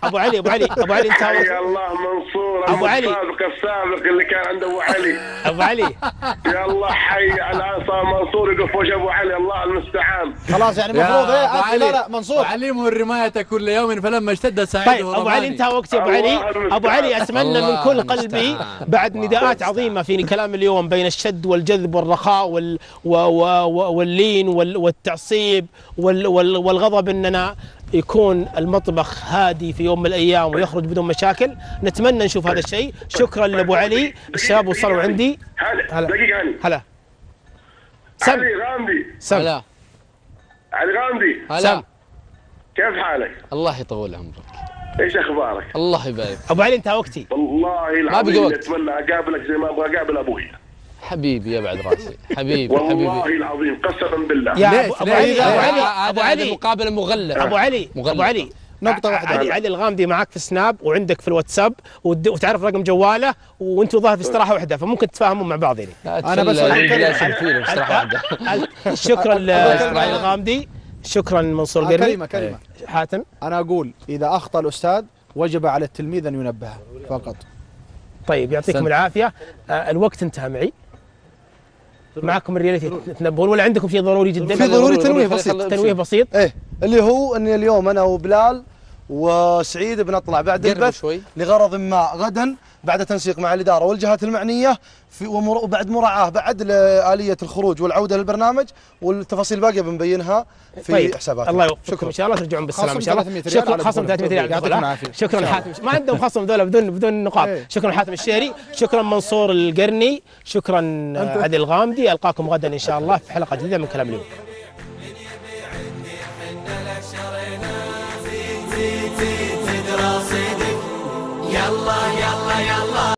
أبو علي أبو علي أبو علي انتهى حيا وقتي الله منصور أبو علي. السابق السابق اللي كان عند أبو علي. أبو علي. يا الله حي الآن صار منصور يقف وجه أبو علي. الله المستعان. خلاص يعني المفروض إيه عاد- لا لا منصور. علمه الرماية كل يوم فلما اشتد سعيده طيب أبو علي انتهى وقتي أبو علي. أبو علي أتمنى من كل قلبي. بعد نداءات عظيمة في كلام اليوم بين الشد والجذب والرخاء وال و و و واللين وال والتعصيب وال وال والغضب إننا يكون المطبخ هادي في يوم من الأيام ويخرج بدون مشاكل. نتمنى نشوف هذا الشيء. شكرا لأبو علي. الشباب وصلوا عندي. هلا. هلا. دقيقة هاني هلا. سم. علي غامدي. سم. هلا. علي غامدي. هلا. كيف حالك؟ الله يطول عمرك. إيش أخبارك؟ الله يبارك. أبو علي انتهى وقتي. والله بقى العظيم وقت. اتمنى أقابلك زي ما أبغى أقابل أبوي. حبيبي يا بعد راسي. حبيبي والله حبيبي. العظيم قسما بالله. يا ليش؟ ابو؟ علي أبو علي أبو علي. مقابلة مغلفه أبو علي مغلقة. ابو علي. نقطة واحدة. علي علي الغامدي معك في سناب وعندك في الواتساب ود- وتعرف رقم جواله وأنتم ظاهر في استراحة واحدة. فممكن تتفاهمون مع بعض يعني أنا بس بصراحه واحدة. شكرا لاسماعيل الغامدي شكرا منصور آه، قرني كلمة كلمة. حاتم. أنا أقول إذا أخطأ الأستاذ وجب على التلميذ أن ينبهه فقط. طيب يعطيكم أحسنت. العافية. آه، الوقت انتهى معي. معكم الرياليتي. تنبهون ولا عندكم شيء ضروري جدا؟ في ضروري تنويه بسيط. تنويه بسيط؟ إيه اللي هو أني اليوم أنا وبلال وسعيد بنطلع بعد البث شوي. لغرض ما غدا بعد تنسيق مع الإدارة والجهات المعنية في ومر- وبعد مراعاة بعد لاليه الخروج والعودة للبرنامج والتفاصيل الباقية بنبينها في طيب. حساباتنا. الله يوفقكم. إن شاء الله ترجعون بالسلامه إن خصم شاء الله. 300 ريال شكرا خصم دخول 300 ريال يعطيكم. شكرا حاتم ما عندهم خصم ذولا بدون بدون نقاط. إيه. شكرا حاتم الشهري. شكرا منصور القرني. شكرا عادل الغامدي. ألقاكم غدا إن شاء الله في حلقة جديدة من كلام اليوم. يلا يلا يلا.